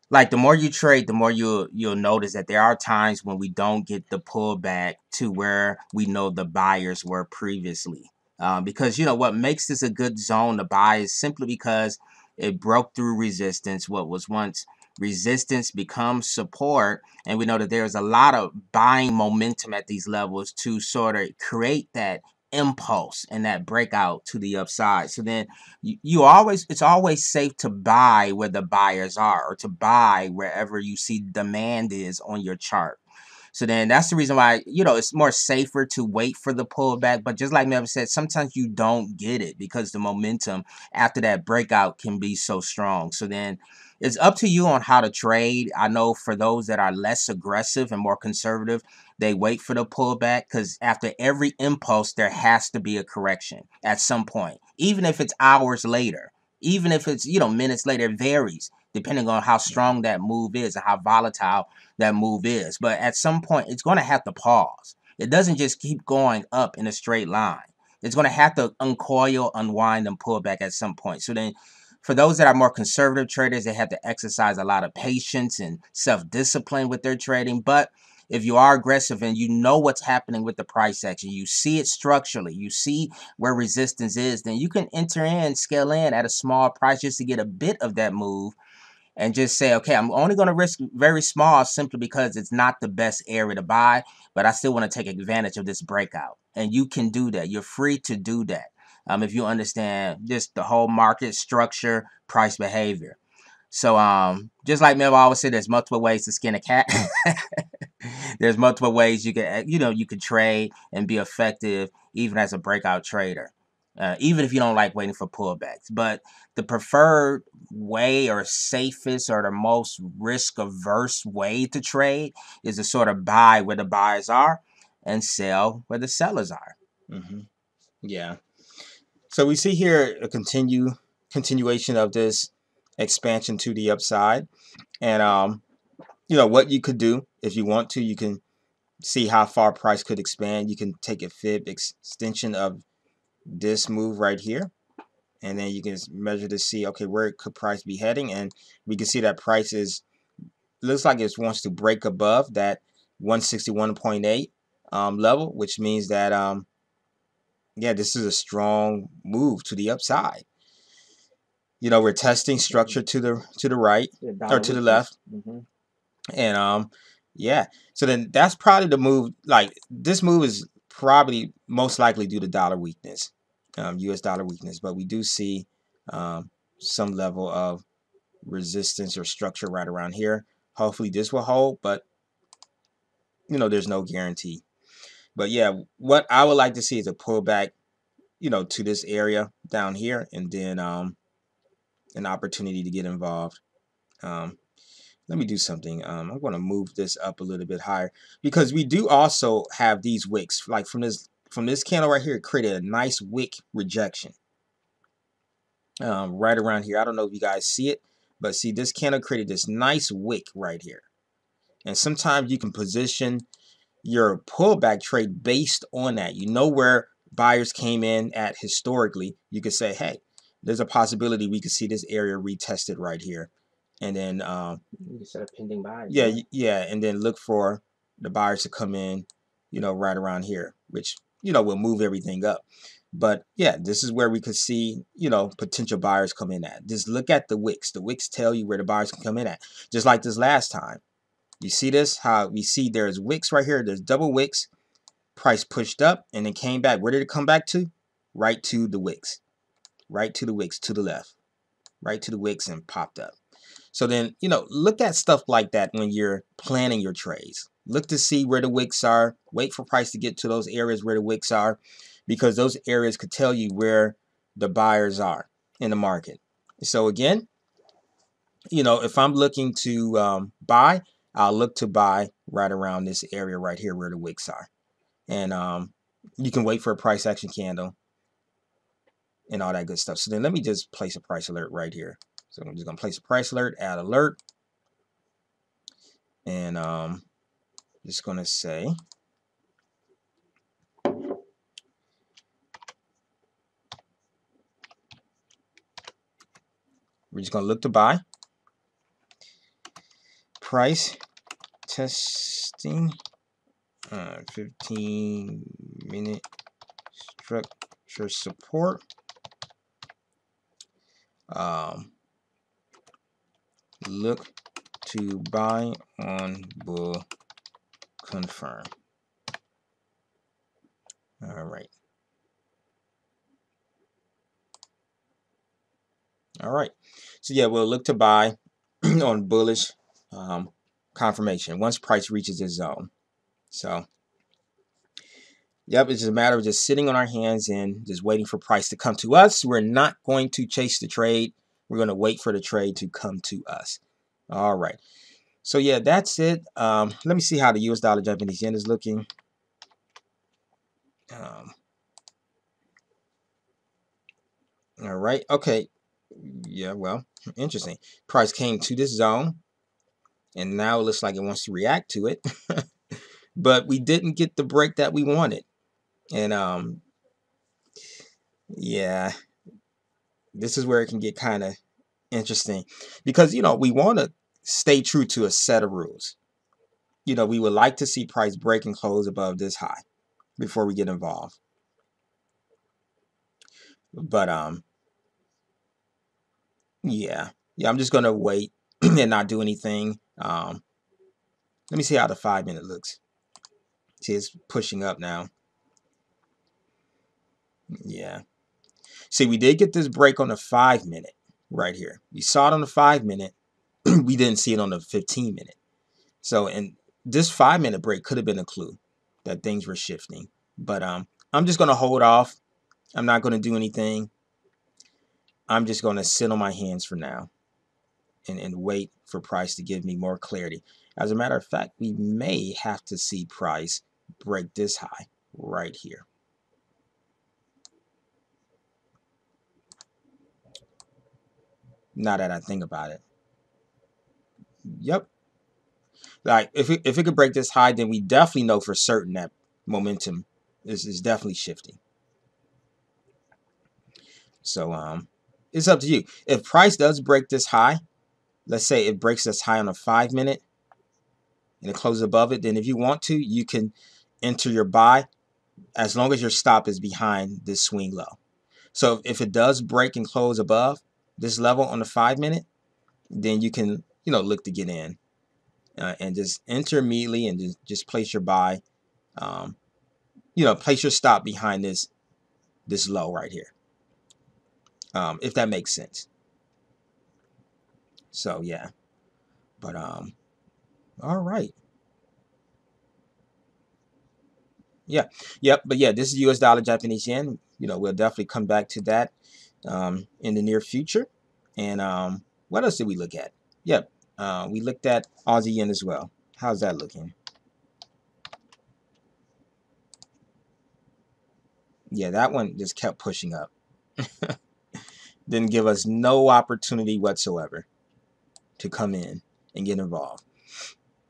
like the more you trade, the more you'll you'll notice that there are times when we don't get the pullback to where we know the buyers were previously. Um, because you know what makes this a good zone to buy is simply because it broke through resistance. What was once resistance becomes support, and we know that there's a lot of buying momentum at these levels to sort of create that impulse and that breakout to the upside. So then you, you always it's always safe to buy where the buyers are or to buy wherever you see demand is on your chart. So then that's the reason why, you know, it's more safer to wait for the pullback. But just like Melvin said, sometimes you don't get it because the momentum after that breakout can be so strong. So then it's up to you on how to trade. I know for those that are less aggressive and more conservative, they wait for the pullback because after every impulse, there has to be a correction at some point, even if it's hours later, even if it's, you know, minutes later, it varies depending on how strong that move is and how volatile that move is. But at some point, it's going to have to pause. It doesn't just keep going up in a straight line. It's going to have to uncoil, unwind, and pull back at some point. So then, for those that are more conservative traders, they have to exercise a lot of patience and self discipline with their trading. But if you are aggressive and you know what's happening with the price action, you see it structurally, you see where resistance is, then you can enter in, scale in at a small price just to get a bit of that move and just say, okay, I'm only going to risk very small simply because it's not the best area to buy, but I still want to take advantage of this breakout. And you can do that. You're free to do that um, if you understand just the whole market structure, price behavior. So, um, just like Mel always said, there's multiple ways to skin a cat. there's multiple ways you can, you know, you can trade and be effective even as a breakout trader. uh, even if you don't like waiting for pullbacks. But the preferred way or safest or the most risk averse way to trade is to sort of buy where the buyers are and sell where the sellers are. Mm-hmm. Yeah. So we see here a continue continuation of this expansion to the upside, and um, you know what you could do if you want to. You can see how far price could expand. You can take a fib extension of this move right here, and then you can measure to see okay where could price be heading, and we can see that price is looks like it wants to break above that 161.8 um, level, which means that um, yeah, this is a strong move to the upside. You know, we're testing structure to the to the right or to the left, mm-hmm. and um, yeah. So then that's probably the move. Like this move is probably most likely due to dollar weakness, um, U.S. dollar weakness. But we do see um, some level of resistance or structure right around here. Hopefully this will hold, but you know, there's no guarantee. But yeah, what I would like to see is a pullback, you know, to this area down here, and then um, an opportunity to get involved. Um, let me do something. Um, I'm going to move this up a little bit higher because we do also have these wicks. Like from this from this candle right here, it created a nice wick rejection. Um, right around here. I don't know if you guys see it, but see this candle created this nice wick right here. And sometimes you can position your pullback trade based on that. You know where buyers came in at historically. You could say, hey, there's a possibility we could see this area retested right here. And then um, you can set a pending buy. Yeah, yeah, and then look for the buyers to come in, you know, right around here, which you know will move everything up. But yeah, this is where we could see, you know, potential buyers come in at. Just look at the wicks. The wicks tell you where the buyers can come in at. Just like this last time. You see this? How we see there's wicks right here. There's double wicks. Price pushed up and then came back. Where did it come back to? Right to the wicks. Right to the wicks to the left. Right to the wicks and popped up. So then, you know, look at stuff like that when you're planning your trades. Look to see where the wicks are. Wait for price to get to those areas where the wicks are because those areas could tell you where the buyers are in the market. So again, you know, if I'm looking to um, buy, I'll look to buy right around this area right here where the wicks are. And um, you can wait for a price action candle and all that good stuff. So then let me just place a price alert right here. So I'm just going to place a price alert, add alert. And um, just going to say we're just going to look to buy price testing. Uh, 15 minute structure support. Um, look to buy on bull confirm. All right. All right. So yeah we'll look to buy on bullish um, confirmation once price reaches this zone. So, yep, it's just a matter of just sitting on our hands and just waiting for price to come to us. We're not going to chase the trade. We're going to wait for the trade to come to us. All right. So, yeah, that's it. Um, let me see how the US dollar Japanese yen is looking. Um, all right. Okay. Yeah, well, interesting. Price came to this zone and now it looks like it wants to react to it. but we didn't get the break that we wanted. And um yeah, this is where it can get kind of interesting because you know, we want to stay true to a set of rules. You know, we would like to see price break and close above this high before we get involved. But um yeah. Yeah, I'm just going to wait and not do anything um, let me see how the five minute looks. See, it's pushing up now. Yeah. See, we did get this break on the five minute right here. We saw it on the five minute. we didn't see it on the 15 minute. So, and this five minute break could have been a clue that things were shifting. But um, I'm just going to hold off I'm not going to do anything. I'm just going to sit on my hands for now and, and wait for price to give me more clarity. As a matter of fact, we may have to see price break this high right here. Now that I think about it. Yep. Like if it, if it could break this high, then we definitely know for certain that momentum is, is definitely shifting. So um it's up to you. If price does break this high, let's say it breaks this high on a five minute and it closes above it, then if you want to, you can enter your buy as long as your stop is behind this swing low. So if it does break and close above this level on the five minute, then you can, you know, look to get in uh, and just enter immediately and just, just place your buy. Um, you know, place your stop behind this this low right here. Um, if that makes sense. So yeah. But um all right. Yeah. Yep. But yeah, this is US dollar Japanese yen. You know, we'll definitely come back to that um, in the near future. And um, what else did we look at? Yep. Uh, we looked at Aussie yen as well. How's that looking? Yeah, that one just kept pushing up. Didn't give us no opportunity whatsoever to come in and get involved.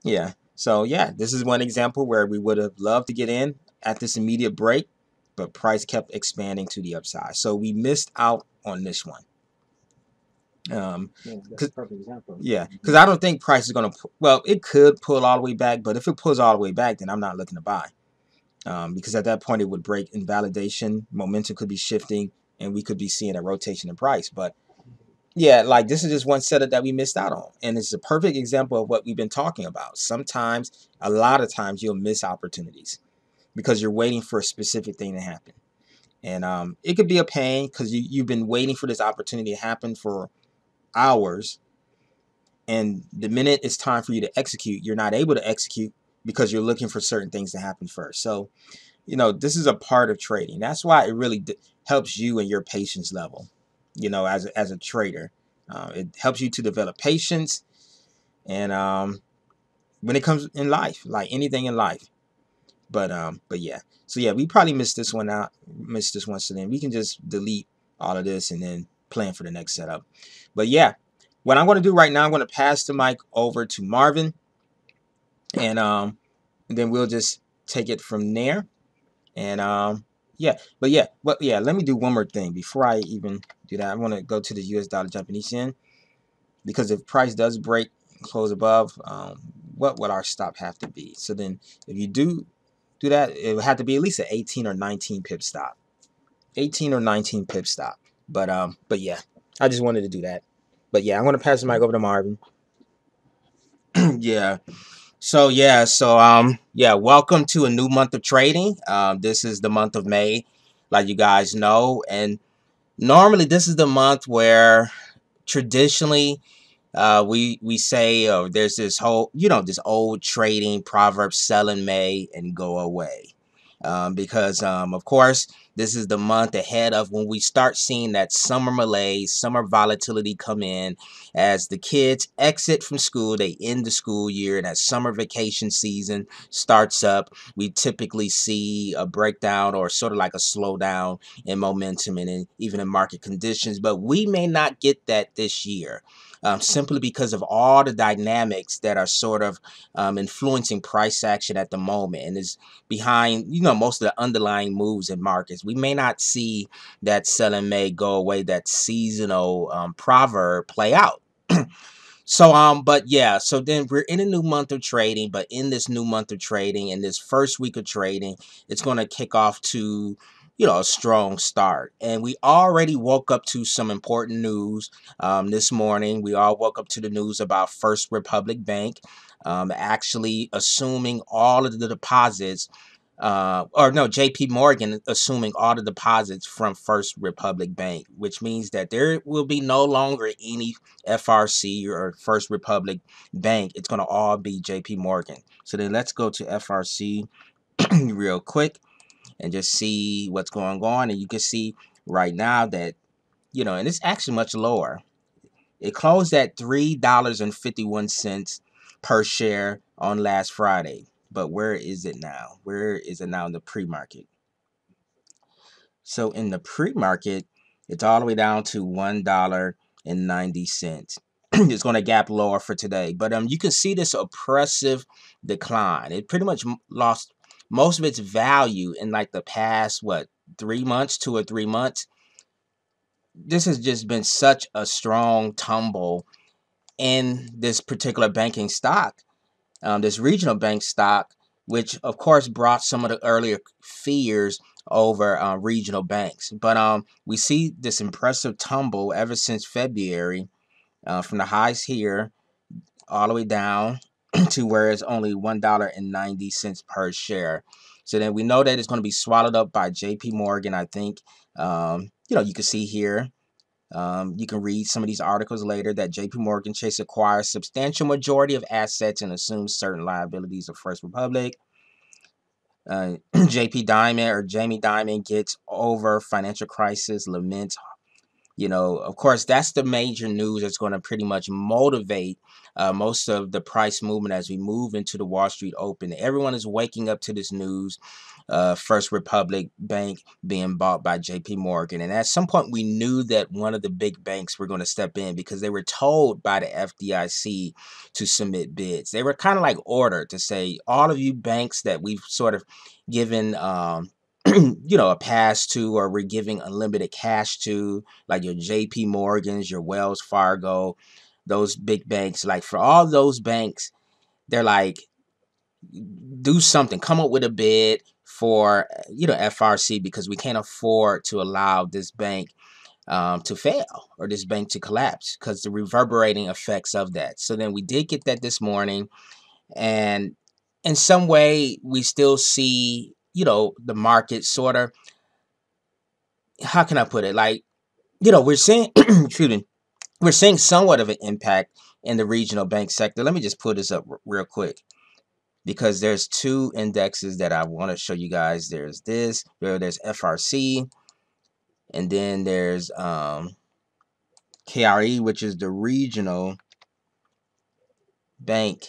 Yeah. So yeah, this is one example where we would have loved to get in at this immediate break, but price kept expanding to the upside. So we missed out on this one. Um, yeah, perfect example. Yeah, because I don't think price is going to. Well, it could pull all the way back, but if it pulls all the way back, then I'm not looking to buy. Um, because at that point it would break invalidation, momentum could be shifting, and we could be seeing a rotation in price. But yeah, like this is just one setup that we missed out on. And it's a perfect example of what we've been talking about. Sometimes, a lot of times, you'll miss opportunities because you're waiting for a specific thing to happen. And um, it could be a pain because you, you've been waiting for this opportunity to happen for hours. And the minute it's time for you to execute, you're not able to execute because you're looking for certain things to happen first. So, you know, this is a part of trading. That's why it really helps you and your patience level you know, as a, as a trader. Uh, it helps you to develop patience, and um, when it comes in life, like anything in life. But um, but yeah, so yeah, we probably missed this one out, missed this one. So then we can just delete all of this and then plan for the next setup. But yeah, what I'm going to do right now, I'm going to pass the mic over to Marvin, and um, and then we'll just take it from there. And um, yeah, but yeah, but yeah, let me do one more thing before I even do that. I want to go to the US dollar Japanese yen because if price does break close above, um, what would our stop have to be? So then if you do do that, it would have to be at least an 18 or 19 pip stop. 18 or 19 pip stop. But um, but yeah, I just wanted to do that. But yeah, I'm gonna pass the mic over to Marvin. yeah. So yeah, so um yeah, welcome to a new month of trading. Um this is the month of May, like you guys know, and normally this is the month where traditionally uh we we say oh there's this whole you know this old trading proverb sell in May and go away. Um because um of course this is the month ahead of when we start seeing that summer malaise, summer volatility come in as the kids exit from school, they end the school year, and as summer vacation season starts up, we typically see a breakdown or sort of like a slowdown in momentum and in, even in market conditions. But we may not get that this year um, simply because of all the dynamics that are sort of um, influencing price action at the moment and is behind, you know, most of the underlying moves in markets. We may not see that selling may go away, that seasonal um, proverb play out. So um, but yeah, so then we're in a new month of trading, but in this new month of trading, in this first week of trading, it's gonna kick off to you know, a strong start. And we already woke up to some important news um, this morning. We all woke up to the news about First Republic Bank um, actually assuming all of the deposits. Uh, or no, JP Morgan assuming all the deposits from First Republic Bank, which means that there will be no longer any FRC or First Republic Bank. It's going to all be JP Morgan. So then let's go to FRC real quick. And just see what's going on. And you can see right now that, you know, and it's actually much lower. It closed at $3.51 per share on last Friday. But where is it now? Where is it now in the pre-market? So in the pre-market, it's all the way down to $1.90. it's going to gap lower for today. But um, you can see this oppressive decline. It pretty much lost most of its value in like the past, what, three months, two or three months. This has just been such a strong tumble in this particular banking stock, um, this regional bank stock, which of course brought some of the earlier fears over uh, regional banks. But um, we see this impressive tumble ever since February uh, from the highs here all the way down to where it's only $1.90 per share. So then we know that it's going to be swallowed up by JP Morgan, I think. Um, you know, you can see here. Um, you can read some of these articles later that JP Morgan Chase acquires substantial majority of assets and assumes certain liabilities of First Republic. Uh, JP Diamond or Jamie Dimon gets over financial crisis, laments you know, of course, that's the major news that's going to pretty much motivate uh, most of the price movement as we move into the Wall Street Open. Everyone is waking up to this news. Uh, First Republic Bank being bought by JP Morgan. And at some point, we knew that one of the big banks were going to step in because they were told by the FDIC to submit bids. They were kind of like ordered to say, all of you banks that we've sort of given um, you know, a pass to or we're giving unlimited cash to, like your JP Morgans, your Wells Fargo, those big banks. Like for all those banks, they're like, do something, come up with a bid for, you know, FRC because we can't afford to allow this bank um, to fail or this bank to collapse because the reverberating effects of that. So then we did get that this morning. And in some way, we still see you know, the market sort of, how can I put it? Like, you know, we're seeing, excuse me, we're seeing somewhat of an impact in the regional bank sector. Let me just put this up real quick because there's two indexes that I want to show you guys. There's this, there's FRC, and then there's um, KRE, which is the regional bank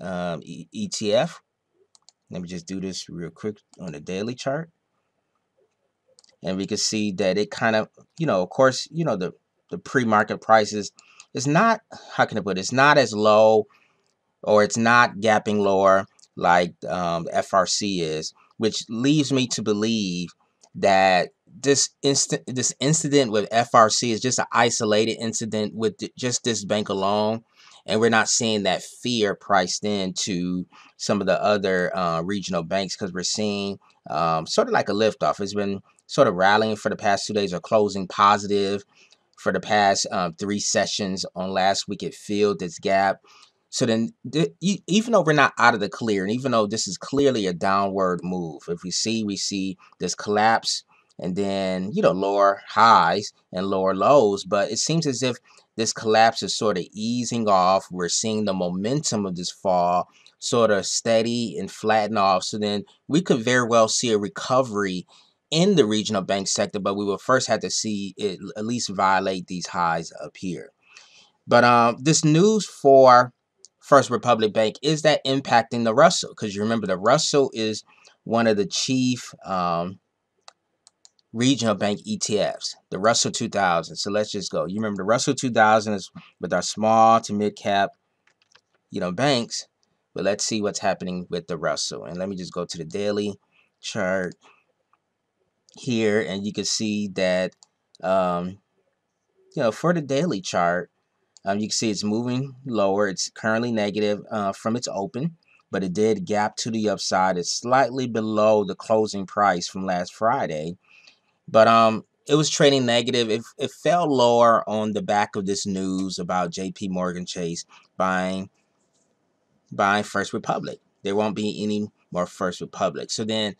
um, e ETF. Let me just do this real quick on the daily chart. And we can see that it kind of, you know, of course, you know, the, the pre-market prices is not, how can I put it, it's not as low or it's not gapping lower like um, FRC is, which leaves me to believe that this instant this incident with FRC is just an isolated incident with just this bank alone and we're not seeing that fear priced into some of the other uh, regional banks because we're seeing um, sort of like a liftoff. It's been sort of rallying for the past two days or closing positive for the past um, three sessions. On last week, it filled this gap. So then, even though we're not out of the clear, and even though this is clearly a downward move, if we see, we see this collapse and then, you know, lower highs and lower lows. But it seems as if this collapse is sort of easing off. We're seeing the momentum of this fall sort of steady and flatten off. So then we could very well see a recovery in the regional bank sector, but we will first have to see it at least violate these highs up here. But um, this news for First Republic Bank is that impacting the Russell? Because you remember the Russell is one of the chief um, regional bank ETFs, the Russell 2000. So let's just go. You remember the Russell 2000 is with our small to mid cap, you know, banks. But let's see what's happening with the Russell. And let me just go to the daily chart here, and you can see that, um, you know, for the daily chart, um, you can see it's moving lower. It's currently negative uh, from its open, but it did gap to the upside. It's slightly below the closing price from last Friday. But um, it was trading negative. It, it fell lower on the back of this news about J.P. Morgan Chase buying buying First Republic. There won't be any more First Republic. So then,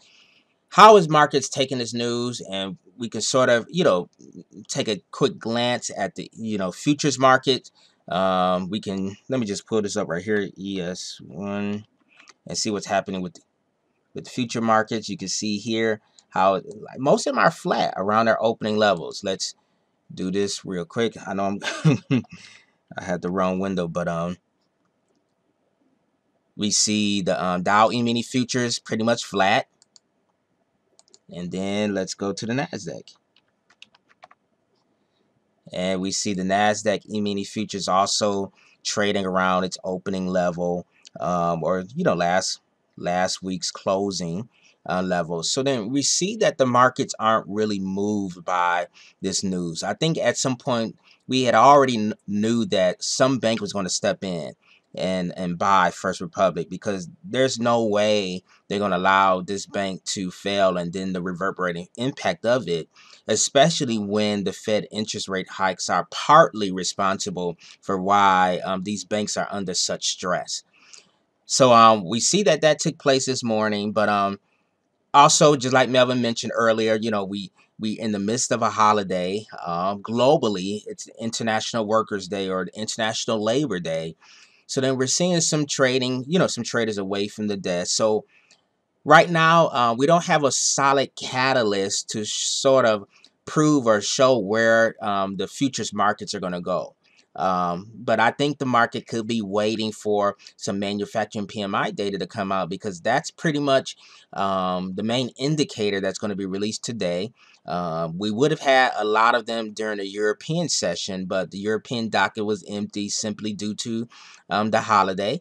how is markets taking this news? And we can sort of, you know, take a quick glance at the, you know, futures market. Um, we can let me just pull this up right here, ES1, and see what's happening with with future markets, you can see here how like, most of them are flat around their opening levels. Let's do this real quick. I know I'm I had the wrong window, but um we see the um, Dow E-mini futures pretty much flat. And then let's go to the NASDAQ. And we see the NASDAQ E-mini futures also trading around its opening level um, or, you know, last last week's closing uh, levels. So then we see that the markets aren't really moved by this news. I think at some point we had already knew that some bank was going to step in and and buy First Republic because there's no way they're going to allow this bank to fail and then the reverberating impact of it especially when the Fed interest rate hikes are partly responsible for why um, these banks are under such stress. So um, we see that that took place this morning, but um, also just like Melvin mentioned earlier, you know we we in the midst of a holiday um, globally. It's International Workers Day or International Labor Day. So then we're seeing some trading, you know, some traders away from the desk. So right now, uh, we don't have a solid catalyst to sort of prove or show where um, the futures markets are going to go. Um, but I think the market could be waiting for some manufacturing PMI data to come out because that's pretty much um, the main indicator that's going to be released today. Uh, we would have had a lot of them during the European session, but the European docket was empty simply due to um, the holiday.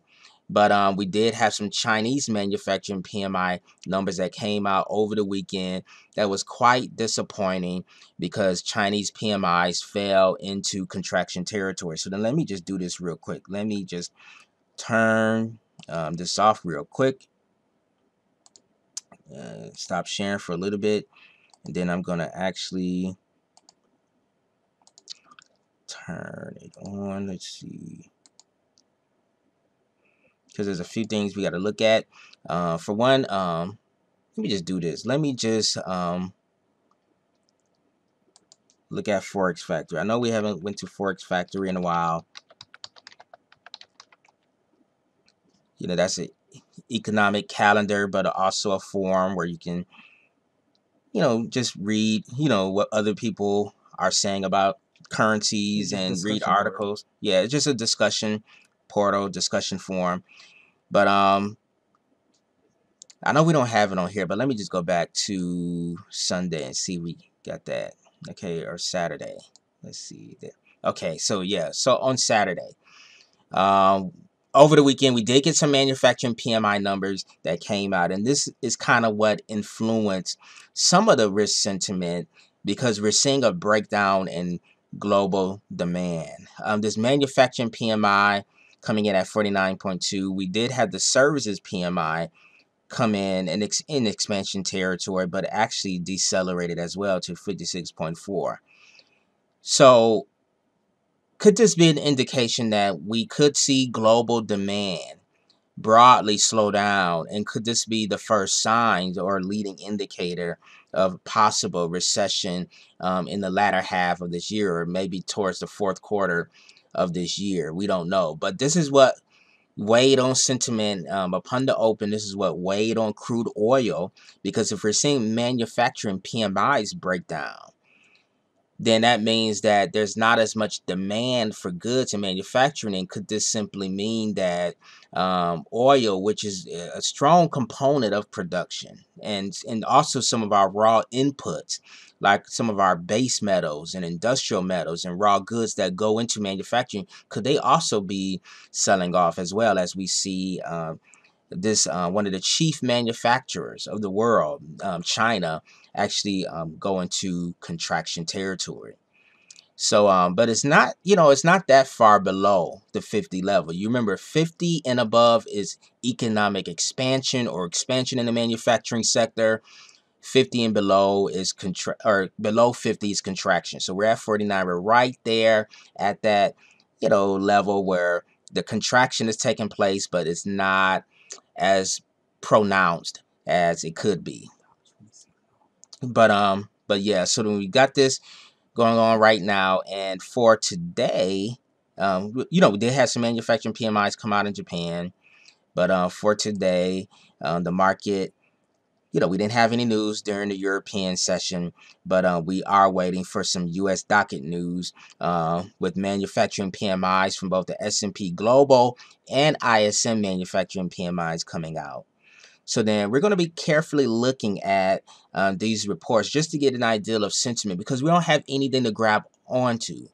But um, we did have some Chinese manufacturing PMI numbers that came out over the weekend that was quite disappointing because Chinese PMIs fell into contraction territory. So then let me just do this real quick. Let me just turn um, this off real quick. Uh, stop sharing for a little bit. And then I'm going to actually turn it on. Let's see because there's a few things we got to look at. Uh, for one, um, let me just do this. Let me just um, look at Forex Factory. I know we haven't went to Forex Factory in a while. You know, that's an economic calendar, but also a forum where you can, you know, just read, you know, what other people are saying about currencies and read articles. Portal. Yeah, it's just a discussion portal, discussion forum. But um, I know we don't have it on here, but let me just go back to Sunday and see we got that. Okay, or Saturday. Let's see. Okay, so yeah, so on Saturday, um, over the weekend, we did get some manufacturing PMI numbers that came out, and this is kind of what influenced some of the risk sentiment because we're seeing a breakdown in global demand. Um, this manufacturing PMI coming in at 49.2. We did have the services PMI come in in, ex in expansion territory, but actually decelerated as well to 56.4. So could this be an indication that we could see global demand broadly slow down? And could this be the first signs or leading indicator of possible recession um, in the latter half of this year or maybe towards the fourth quarter of this year. We don't know. But this is what weighed on sentiment um, upon the open. This is what weighed on crude oil because if we're seeing manufacturing PMIs break down, then that means that there's not as much demand for goods in manufacturing. And could this simply mean that um, oil, which is a strong component of production, and and also some of our raw inputs, like some of our base metals and industrial metals and raw goods that go into manufacturing, could they also be selling off as well as we see? Um, this uh, one of the chief manufacturers of the world, um, China, actually um, go into contraction territory. So, um, but it's not, you know, it's not that far below the 50 level. You remember 50 and above is economic expansion or expansion in the manufacturing sector. 50 and below is contra or below 50 is contraction. So we're at 49. We're right there at that, you know, level where the contraction is taking place, but it's not as pronounced as it could be. But um, but yeah, so then we got this going on right now, and for today, um, you know, we did have some manufacturing PMIs come out in Japan, but uh, for today, um, the market you know, we didn't have any news during the European session, but uh, we are waiting for some U.S. docket news uh, with manufacturing PMIs from both the S&P Global and ISM manufacturing PMIs coming out. So then we're going to be carefully looking at uh, these reports just to get an idea of sentiment because we don't have anything to grab onto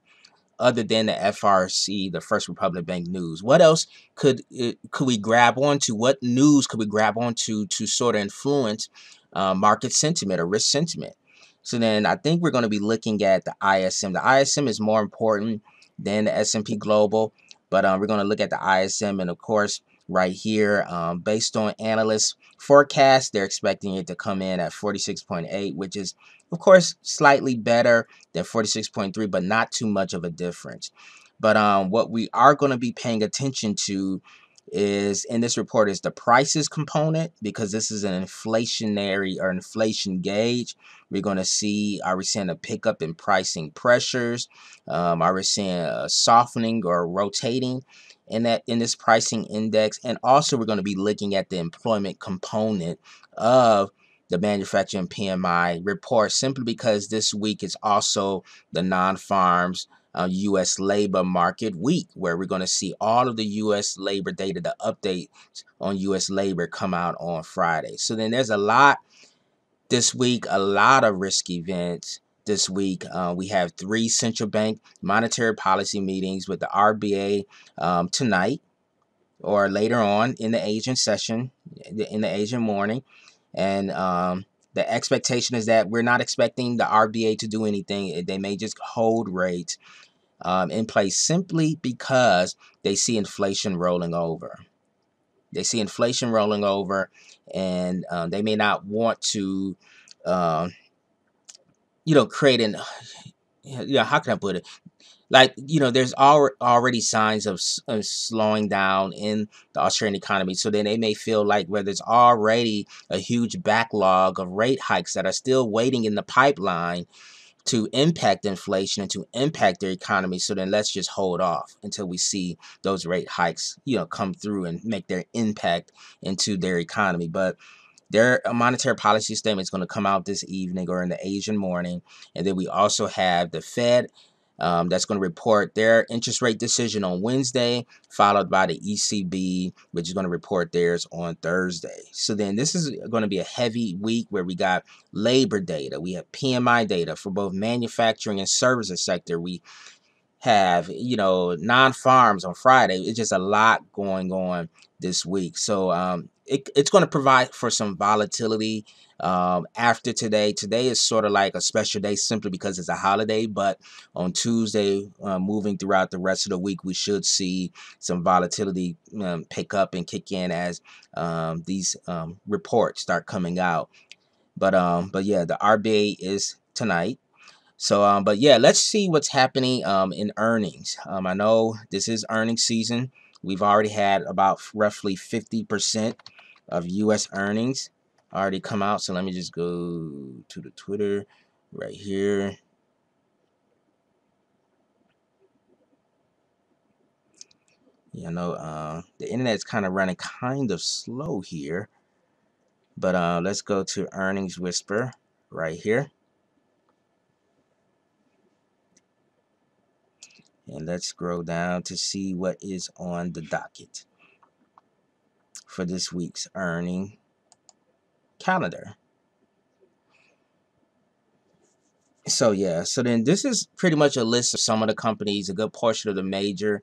other than the FRC, the First Republic Bank news? What else could uh, could we grab onto? What news could we grab onto to sort of influence uh, market sentiment or risk sentiment? So then I think we're going to be looking at the ISM. The ISM is more important than the S&P Global, but um, we're going to look at the ISM and of course right here um, based on analysts forecast they're expecting it to come in at 46.8 which is of course, slightly better than 46.3, but not too much of a difference. But um, what we are going to be paying attention to is in this report is the prices component because this is an inflationary or inflation gauge. We're going to see are we seeing a pickup in pricing pressures? Um, are we seeing a softening or rotating in that in this pricing index? And also we're going to be looking at the employment component of the manufacturing PMI report simply because this week is also the non-farms uh, U.S. labor market week, where we're going to see all of the U.S. labor data, the updates on U.S. labor come out on Friday. So then there's a lot this week, a lot of risk events this week. Uh, we have three central bank monetary policy meetings with the RBA um, tonight or later on in the Asian session, in the Asian morning. And um, the expectation is that we're not expecting the RBA to do anything. They may just hold rates um, in place simply because they see inflation rolling over. They see inflation rolling over, and um, they may not want to, uh, you know, create an, you know, how can I put it? like you know there's al- already signs of, of, slowing down in the australian economy so then they may feel like where there's already a huge backlog of rate hikes that are still waiting in the pipeline to impact inflation and to impact their economy so then let's just hold off until we see those rate hikes you know come through and make their impact into their economy but their monetary policy statement is going to come out this evening or in the Asian morning. And then we also have the Fed um, that's going to report their interest rate decision on Wednesday, followed by the ECB, which is going to report theirs on Thursday. So then this is going to be a heavy week where we got labor data, we have PMI data for both manufacturing and services sector. We have, you know, non-farms on Friday. It's just a lot going on this week. So um, it, it's going to provide for some volatility um, after today. Today is sort of like a special day simply because it's a holiday, but on Tuesday, uh, moving throughout the rest of the week, we should see some volatility um, pick up and kick in as um, these um, reports start coming out. But um, but yeah, the RBA is tonight. So, um, but yeah, let's see what's happening um, in earnings. Um, I know this is earnings season. We've already had about roughly 50% of U.S. earnings already come out. So let me just go to the Twitter right here. You know, uh, the internet is kind of running kind of slow here. But uh, let's go to Earnings Whisper right here. And let's scroll down to see what is on the docket for this week's earning calendar. So yeah, so then this is pretty much a list of some of the companies, a good portion of the major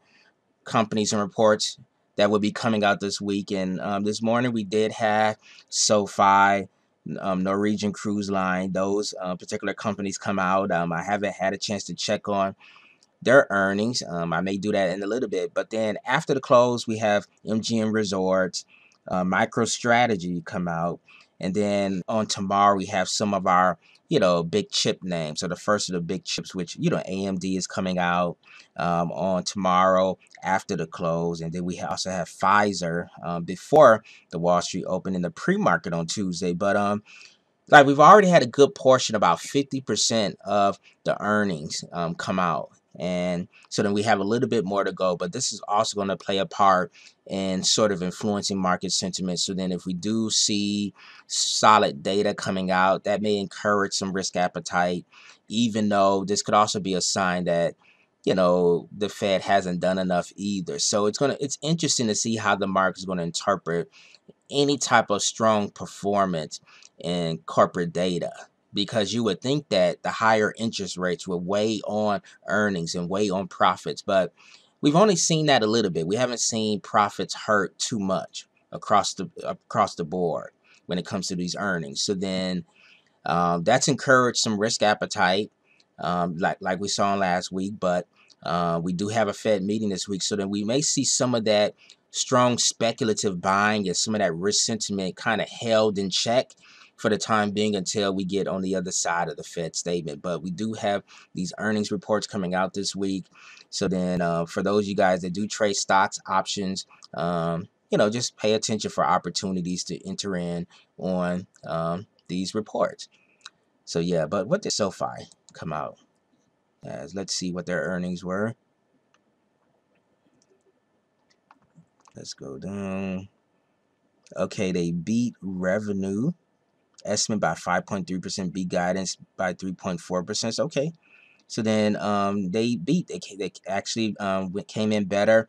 companies and reports that will be coming out this week. And um, this morning we did have SoFi, um, Norwegian Cruise Line, those uh, particular companies come out. Um, I haven't had a chance to check on their earnings. Um, I may do that in a little bit. But then after the close, we have MGM Resorts, uh, MicroStrategy come out. And then on tomorrow, we have some of our, you know, big chip names. So the first of the big chips, which, you know, AMD is coming out um, on tomorrow after the close. And then we also have Pfizer um, before the Wall Street open in the pre-market on Tuesday. But, um, like we've already had a good portion, about 50% of the earnings um, come out And so then we have a little bit more to go, but this is also going to play a part in sort of influencing market sentiment. So then if we do see solid data coming out, that may encourage some risk appetite, even though this could also be a sign that you know the Fed hasn't done enough either. So it's gonna it's interesting to see how the market is going to interpret any type of strong performance in corporate data because you would think that the higher interest rates would weigh on earnings and weigh on profits. But we've only seen that a little bit. We haven't seen profits hurt too much across the across the board when it comes to these earnings. So then um, that's encouraged some risk appetite, um, like like we saw last week. But uh, we do have a Fed meeting this week, so then we may see some of that strong speculative buying and some of that risk sentiment kind of held in check for the time being until we get on the other side of the Fed statement. But we do have these earnings reports coming out this week. So then, uh, for those you guys that do trade stocks, options, um, you know, just pay attention for opportunities to enter in on um, these reports. So yeah, but what did SoFi come out as? Let's see what their earnings were. Let's go down. Okay, they beat revenue estimate by 5.3%, beat guidance by 3.4%. So, okay. So then um, they beat, they, they actually um, came in better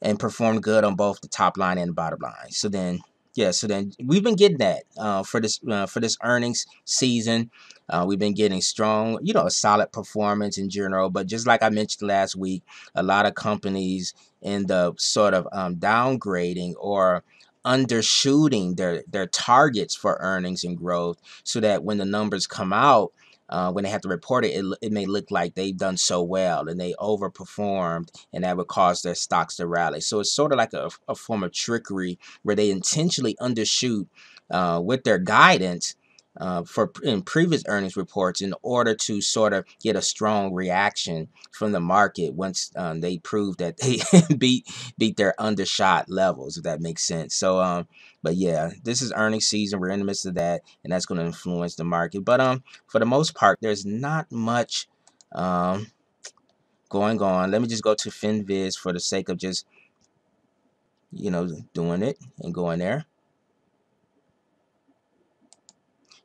and performed good on both the top line and the bottom line. So then, yeah, so then we've been getting that uh, for this uh, for this earnings season. Uh, we've been getting strong, you know, a solid performance in general. But just like I mentioned last week, a lot of companies in the sort of um, downgrading or undershooting their their targets for earnings and growth so that when the numbers come out uh, when they have to report it, it, it may look like they've done so well and they overperformed and that would cause their stocks to rally. So it's sort of like a, a form of trickery where they intentionally undershoot uh, with their guidance uh, for in previous earnings reports in order to sort of get a strong reaction from the market once um, they prove that they beat beat their undershot levels, if that makes sense. So, um, but yeah, this is earnings season. We're in the midst of that, and that's going to influence the market. But um, for the most part, there's not much um going on. Let me just go to FinViz for the sake of just you know doing it and going there.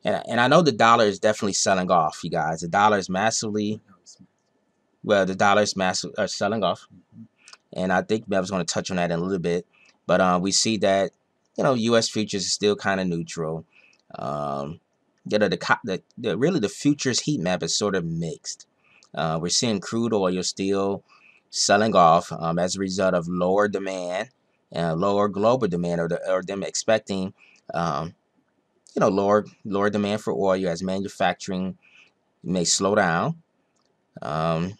And and I know the dollar is definitely selling off, you guys. The dollar is massively, well, the dollar is massive uh, selling off, mm-hmm. and I think was going to touch on that in a little bit. But um, we see that you know U.S. futures is still kind of neutral. Um, you know, the, the, the really the futures heat map is sort of mixed. Uh, we're seeing crude oil still selling off um, as a result of lower demand, and lower global demand, or, the, or them expecting um, you know, lower lower demand for oil as manufacturing may slow down. Um,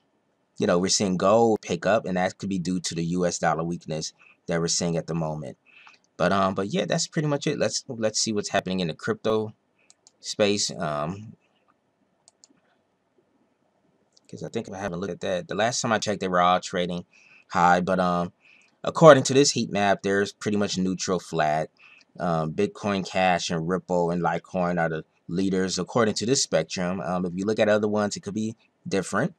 you know, we're seeing gold pick up, and that could be due to the U.S. dollar weakness that we're seeing at the moment. But um, but yeah, that's pretty much it. Let's let's see what's happening in the crypto space. Um, because I think I haven't looked at that. The last time I checked, they were all trading high, but um, according to this heat map, there's pretty much neutral flat. Um, Bitcoin Cash and Ripple and Litecoin are the leaders according to this spectrum. Um, if you look at other ones, it could be different.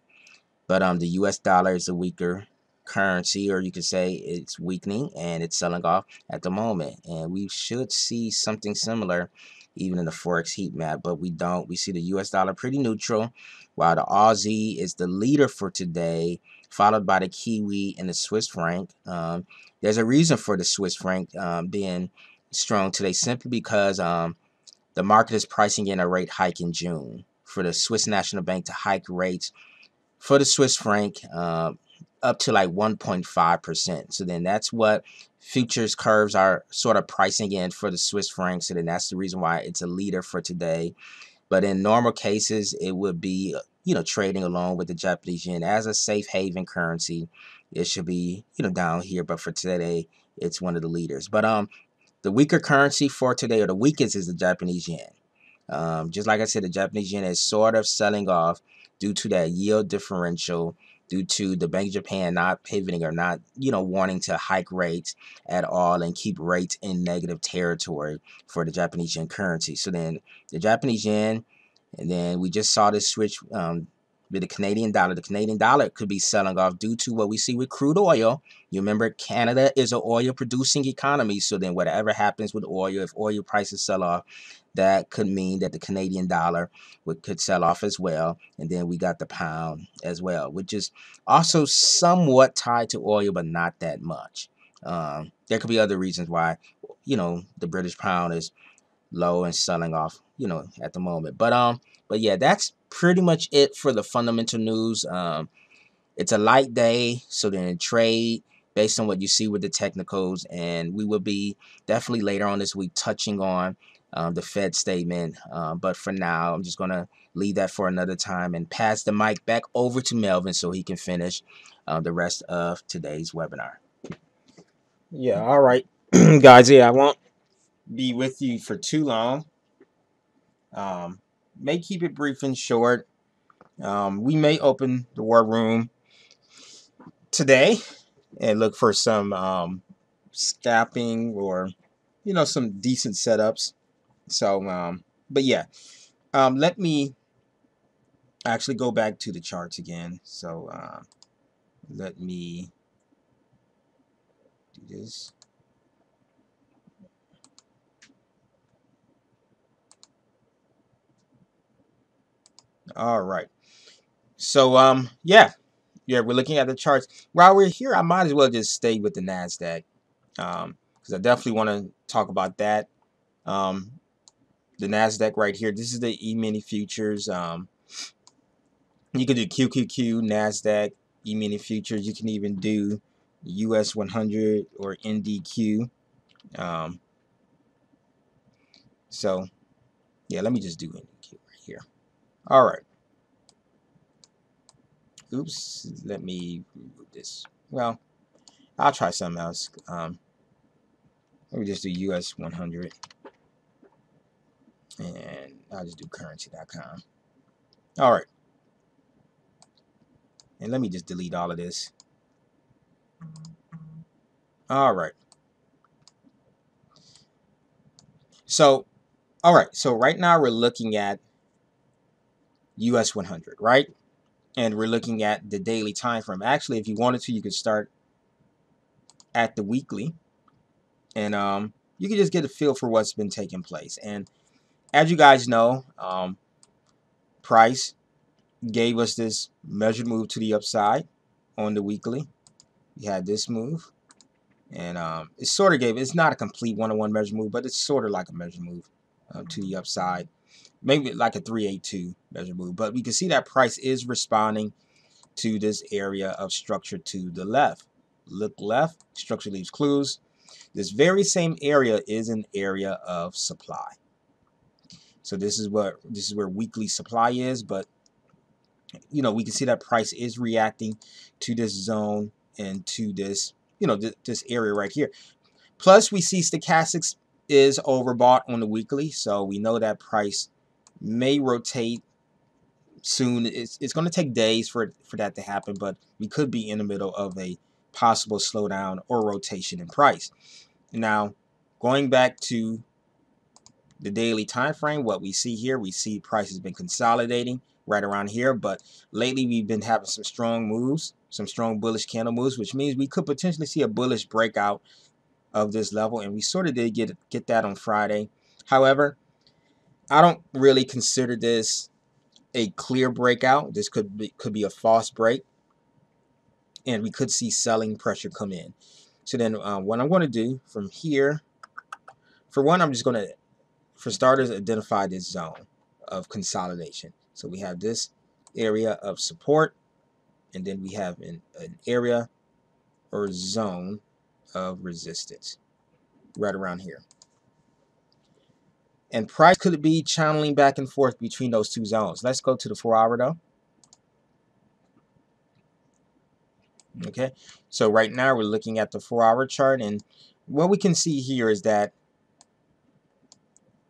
But um, the U.S. dollar is a weaker currency, or you could say it's weakening and it's selling off at the moment. And we should see something similar even in the Forex heat map, but we don't. We see the US dollar pretty neutral, while the Aussie is the leader for today, followed by the Kiwi and the Swiss franc. Um, there's a reason for the Swiss franc um, being strong today simply because um, the market is pricing in a rate hike in June for the Swiss National Bank to hike rates for the Swiss franc uh, up to like 1.5%. So then that's what futures curves are sort of pricing in for the Swiss franc. So then that's the reason why it's a leader for today. But in normal cases, it would be, you know, trading along with the Japanese yen as a safe haven currency. It should be, you know, down here. But for today, it's one of the leaders. But um, the weaker currency for today, or the weakest, is the Japanese yen. Um, just like I said, the Japanese yen is sort of selling off due to that yield differential, due to the Bank of Japan not pivoting or not, you know, wanting to hike rates at all and keep rates in negative territory for the Japanese yen currency. So then the Japanese yen, and then we just saw this switch um, be the Canadian dollar. The Canadian dollar could be selling off due to what we see with crude oil. You remember Canada is an oil producing economy. So then whatever happens with oil, if oil prices sell off, that could mean that the Canadian dollar would could sell off as well. And then we got the pound as well, which is also somewhat tied to oil, but not that much. Um, there could be other reasons why, you know, the British pound is low and selling off, you know, at the moment. But um, but yeah, that's pretty much it for the fundamental news. Um, it's a light day, so then trade based on what you see with the technicals, and we will be definitely later on this week touching on um, the Fed statement. Um, but for now, I'm just gonna leave that for another time and pass the mic back over to Melvin so he can finish uh, the rest of today's webinar. Yeah, all right, guys. Yeah, I won't be with you for too long. Um, may keep it brief and short. Um, we may open the war room today and look for some um, or you know some decent setups. So, um, but yeah, um, let me actually go back to the charts again. So uh, let me do this. All right. So um yeah. Yeah, we're looking at the charts. While we're here, I might as well just stay with the NASDAQ. Um, because I definitely want to talk about that. Um the NASDAQ right here. This is the E-mini futures. Um you can do QQQ, NASDAQ, E-mini futures. You can even do US 100 or NDQ. Um, so, yeah, let me just do here. All right. Oops, let me remove this. Well, I'll try something else. Um, let me just do US 100. And I'll just do currency.com. All right. And let me just delete all of this. All right. So, all right. So right now we're looking at US 100, right? And we're looking at the daily time frame. Actually, if you wanted to, you could start at the weekly. And um, you can just get a feel for what's been taking place. And as you guys know, um, price gave us this measured move to the upside on the weekly. We had this move. And um, it sort of gave, it's not a complete one-on-one measure move, but it's sort of like a measure move uh, to the upside maybe like a 382 measure move. But we can see that price is responding to this area of structure to the left. Look left, structure leaves clues. This very same area is an area of supply. So this is what this is where weekly supply is, but you know, we can see that price is reacting to this zone and to this, you know, th this area right here. Plus, we see stochastics is overbought on the weekly, so we know that price may rotate soon. It's, it's going to take days for, for that to happen, but we could be in the middle of a possible slowdown or rotation in price. Now, going back to the daily time frame, what we see here, we see price has been consolidating right around here, but lately we've been having some strong moves, some strong bullish candle moves, which means we could potentially see a bullish breakout of this level, and we sort of did get get that on Friday. However, I don't really consider this a clear breakout. This could be, could be a false break. And we could see selling pressure come in. So then uh, what I'm going to do from here, for one, I'm just going to, for starters, identify this zone of consolidation. So we have this area of support, and then we have an, an area or zone of resistance right around here. And price could be channeling back and forth between those two zones. Let's go to the four hour though. Okay, so right now we're looking at the four hour chart and what we can see here is that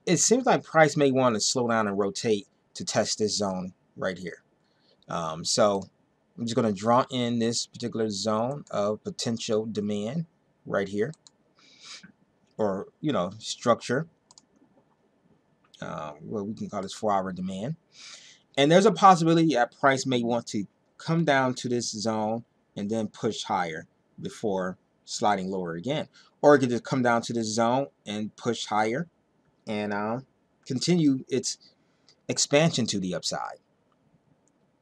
it seems like price may want to slow down and rotate to test this zone right here. Um, so I'm just going to draw in this particular zone of potential demand right here or, you know, structure uh, what we can call this four hour demand. And there's a possibility that price may want to come down to this zone and then push higher before sliding lower again. Or it could just come down to this zone and push higher and uh, continue its expansion to the upside.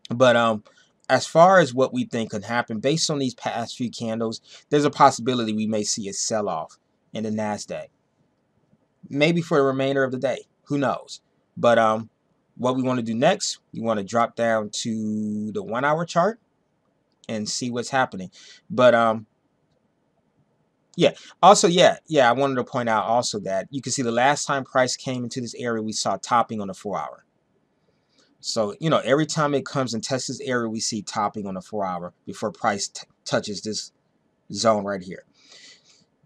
But um, as far as what we think could happen, based on these past few candles, there's a possibility we may see a sell-off in the NASDAQ. Maybe for the remainder of the day. Who knows? But um, what we want to do next, we want to drop down to the one-hour chart and see what's happening. But um, yeah. Also, yeah, yeah. I wanted to point out also that you can see the last time price came into this area, we saw topping on the four hour. So, you know, every time it comes and tests this area, we see topping on the four hour before price touches this zone right here.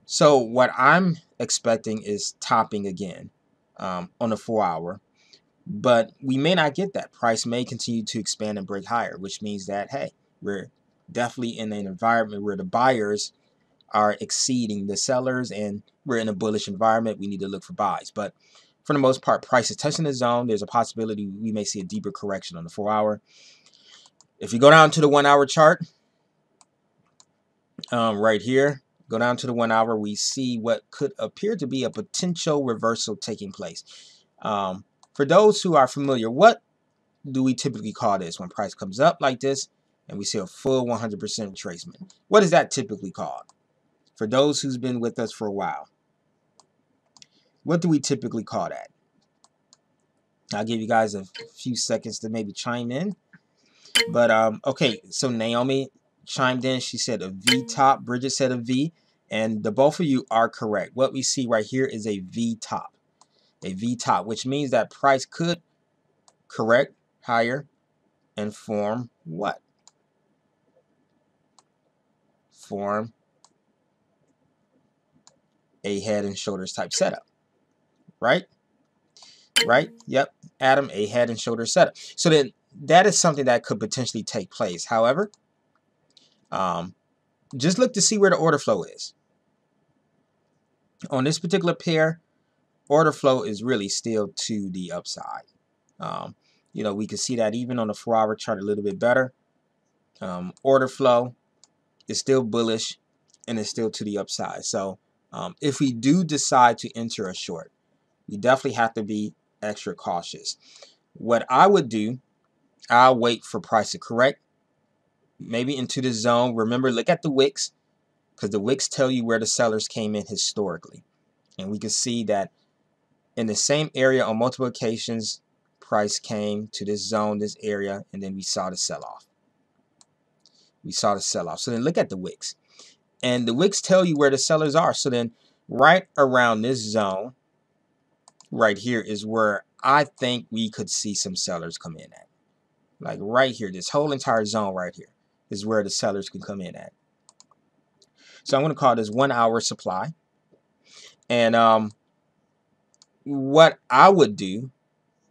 So what I'm expecting is topping again um, on the four hour, but we may not get that. Price may continue to expand and break higher, which means that, hey, we're definitely in an environment where the buyers are exceeding the sellers and we're in a bullish environment. We need to look for buys. But for the most part, price is touching the zone. There's a possibility we may see a deeper correction on the four hour. If you go down to the one hour chart, um, right here, go down to the one hour, we see what could appear to be a potential reversal taking place. Um, for those who are familiar, what do we typically call this when price comes up like this and we see a full 100% retracement? What is that typically called? For those who's been with us for a while, what do we typically call that? I'll give you guys a few seconds to maybe chime in. But um, okay, so Naomi chimed in. She said a V top. Bridget said a V. And the both of you are correct. What we see right here is a V top. A V top, which means that price could correct higher and form what? Form a head and shoulders type setup. Right? Right? Yep. Adam, a head and shoulders setup. So then that is something that could potentially take place. However, um, just look to see where the order flow is. On this particular pair, order flow is really still to the upside. Um, you know, we can see that even on the four hour chart a little bit better. Um, order flow is still bullish and it's still to the upside. So um, if we do decide to enter a short, we definitely have to be extra cautious. What I would do, I'll wait for price to correct, maybe into the zone. Remember, look at the wicks, because the wicks tell you where the sellers came in historically. And we can see that in the same area on multiple occasions, price came to this zone, this area, and then we saw the sell-off. We saw the sell-off. So then look at the wicks. And the wicks tell you where the sellers are. So then right around this zone right here is where I think we could see some sellers come in at. Like right here, this whole entire zone right here is where the sellers can come in at. So I'm going to call this one hour supply. And um, what I would do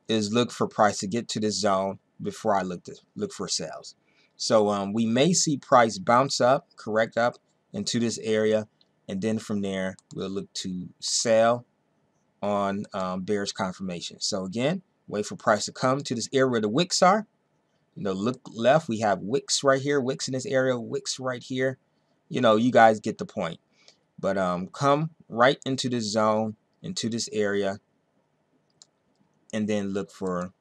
is look for price to get to this zone before I look to look for sales. So um, we may see price bounce up, correct up, into this area and then from there we'll look to sell on um, bearish confirmation. So again wait for price to come to this area where the wicks are. You know look left we have wicks right here wicks in this area wicks right here. You know you guys get the point. But um come right into this zone into this area and then look for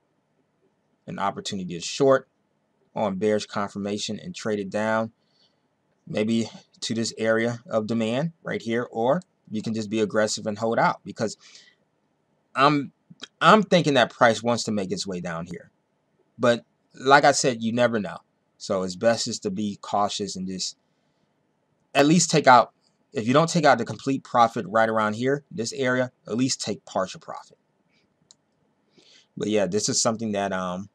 an opportunity to short on bearish confirmation and trade it down maybe to this area of demand right here, or you can just be aggressive and hold out because I'm I'm thinking that price wants to make its way down here. But like I said, you never know. So it's best just to be cautious and just at least take out if you don't take out the complete profit right around here, this area, at least take partial profit. But yeah, this is something that um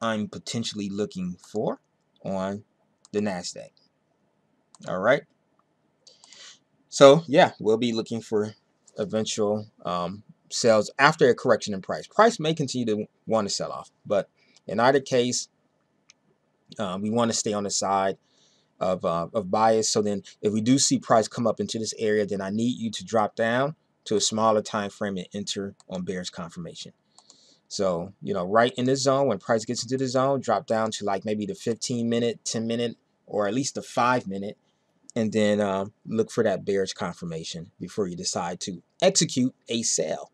I'm potentially looking for on the NASDAQ. All right. So yeah, we'll be looking for eventual um, sales after a correction in price. Price may continue to want to sell off, but in either case, uh, we want to stay on the side of, uh, of bias. So then if we do see price come up into this area, then I need you to drop down to a smaller time frame and enter on bearish confirmation. So, you know, right in the zone, when price gets into the zone, drop down to like maybe the 15 minute, 10 minute, or at least the five minute, and then um, look for that bearish confirmation before you decide to execute a sale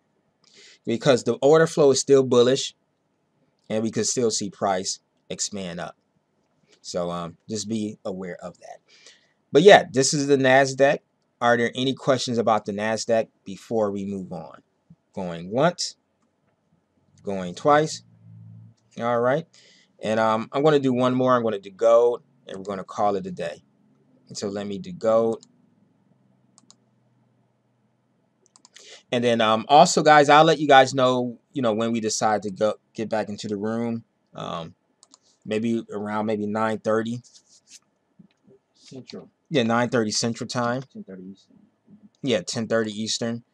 Because the order flow is still bullish, and we could still see price expand up. So um, just be aware of that. But yeah, this is the NASDAQ. Are there any questions about the NASDAQ before we move on? Going once, going twice. All right. And um, I'm going to do one more. I'm going to do gold, and we're going to call it a day. And so let me do gold. And then um, also, guys, I'll let you guys know, you know, when we decide to go get back into the room. Um, maybe around maybe 9.30. Central. Yeah, 9.30 Central Time. 10:30 Eastern. Yeah, 10.30 Eastern.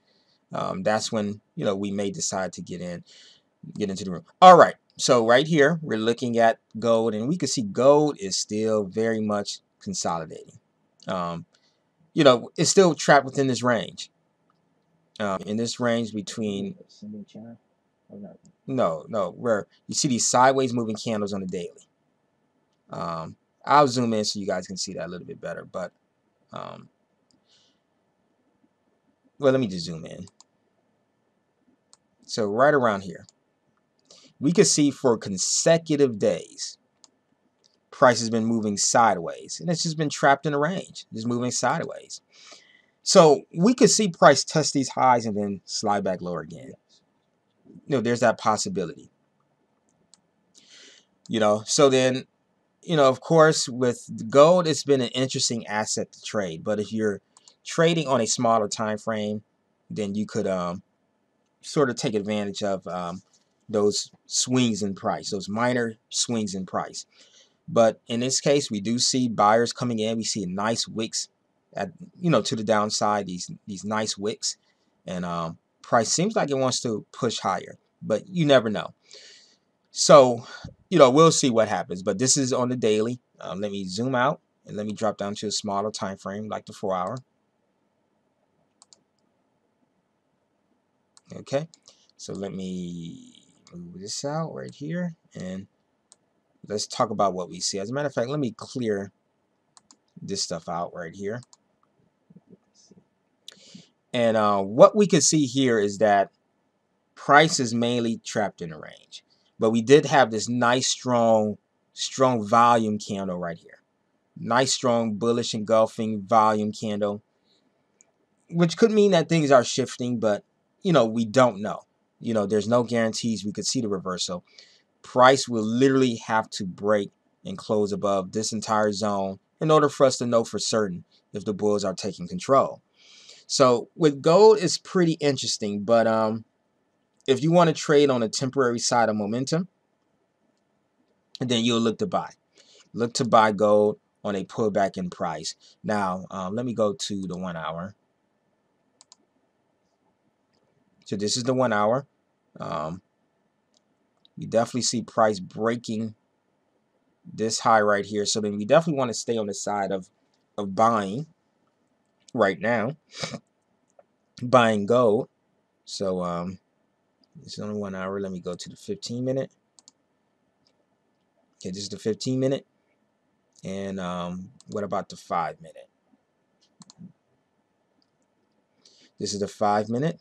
Um, that's when, you know, we may decide to get in, get into the room. All right. So right here, we're looking at gold, and we can see gold is still very much consolidating. Um, you know, it's still trapped within this range. Um, in this range between no, no, where you see these sideways moving candles on the daily. Um, I'll zoom in so you guys can see that a little bit better, but um, well, let me just zoom in. So right around here, we can see for consecutive days, price has been moving sideways, and it's just been trapped in a range, just moving sideways. So we could see price test these highs and then slide back lower again. You know, there's that possibility. You know, so then, you know, of course, with gold, it's been an interesting asset to trade. But if you're trading on a smaller time frame, then you could um, sort of take advantage of um, those swings in price, those minor swings in price. But in this case, we do see buyers coming in. We see nice wicks at you know to the downside. These these nice wicks, and um, price seems like it wants to push higher, but you never know. So you know we'll see what happens. But this is on the daily. Um, let me zoom out and let me drop down to a smaller time frame, like the four hour. Okay, so let me move this out right here and let's talk about what we see. As a matter of fact, let me clear this stuff out right here. And uh, what we can see here is that price is mainly trapped in a range. But we did have this nice, strong, strong volume candle right here. Nice, strong, bullish engulfing volume candle. Which could mean that things are shifting, but, you know, we don't know. You know, there's no guarantees we could see the reversal. Price will literally have to break and close above this entire zone in order for us to know for certain if the bulls are taking control. So with gold, it's pretty interesting, but um, if you want to trade on a temporary side of momentum, then you'll look to buy. Look to buy gold on a pullback in price. Now, um, let me go to the one hour. So this is the one hour. Um, you definitely see price breaking this high right here. So then we definitely want to stay on the side of, of buying right now. buying gold. So um, it's only one hour. Let me go to the 15 minute. Okay, this is the 15 minute. And um, what about the five minute? This is the five minute.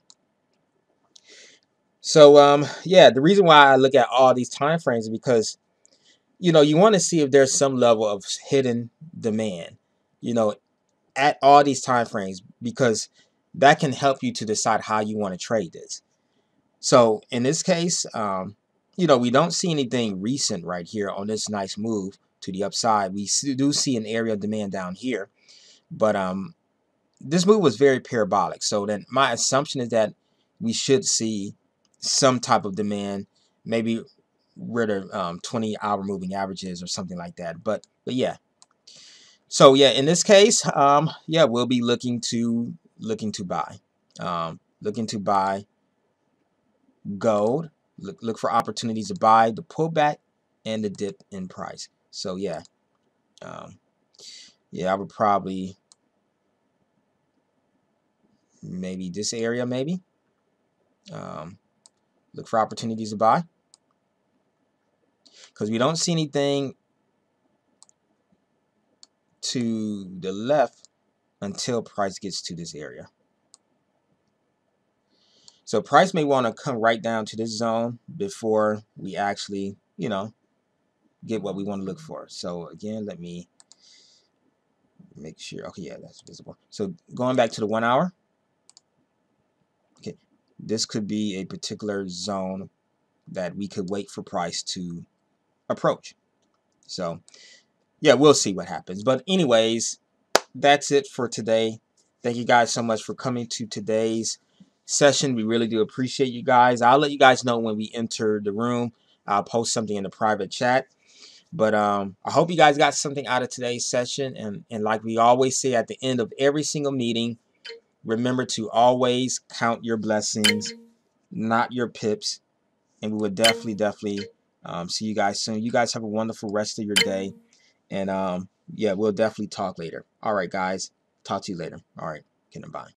So um, yeah, the reason why I look at all these time frames is because you know you want to see if there's some level of hidden demand. You know, at all these time frames because that can help you to decide how you want to trade this. So in this case, um, you know, we don't see anything recent right here on this nice move to the upside. We do see an area of demand down here, but um, this move was very parabolic. So then my assumption is that we should see some type of demand, maybe where um, 20 hour moving averages or something like that. But but yeah. So yeah, in this case, um, yeah, we'll be looking to looking to buy, um, looking to buy gold. Look look for opportunities to buy the pullback and the dip in price. So yeah, um, yeah, I would probably maybe this area maybe. Um, look for opportunities to buy. because we don't see anything to the left until price gets to this area. So price may want to come right down to this zone before we actually, you know, get what we want to look for. So again, let me make sure. Okay, yeah, that's visible. So going back to the one hour. This could be a particular zone that we could wait for price to approach. So yeah, we'll see what happens. But anyways, that's it for today. Thank you guys so much for coming to today's session. We really do appreciate you guys. I'll let you guys know when we enter the room. I'll post something in the private chat. But um, I hope you guys got something out of today's session. And, and like we always say at the end of every single meeting, remember to always count your blessings, not your pips. And we will definitely, definitely um, see you guys soon. You guys have a wonderful rest of your day. And um, yeah, we'll definitely talk later. All right, guys. Talk to you later. All right. Okay, bye.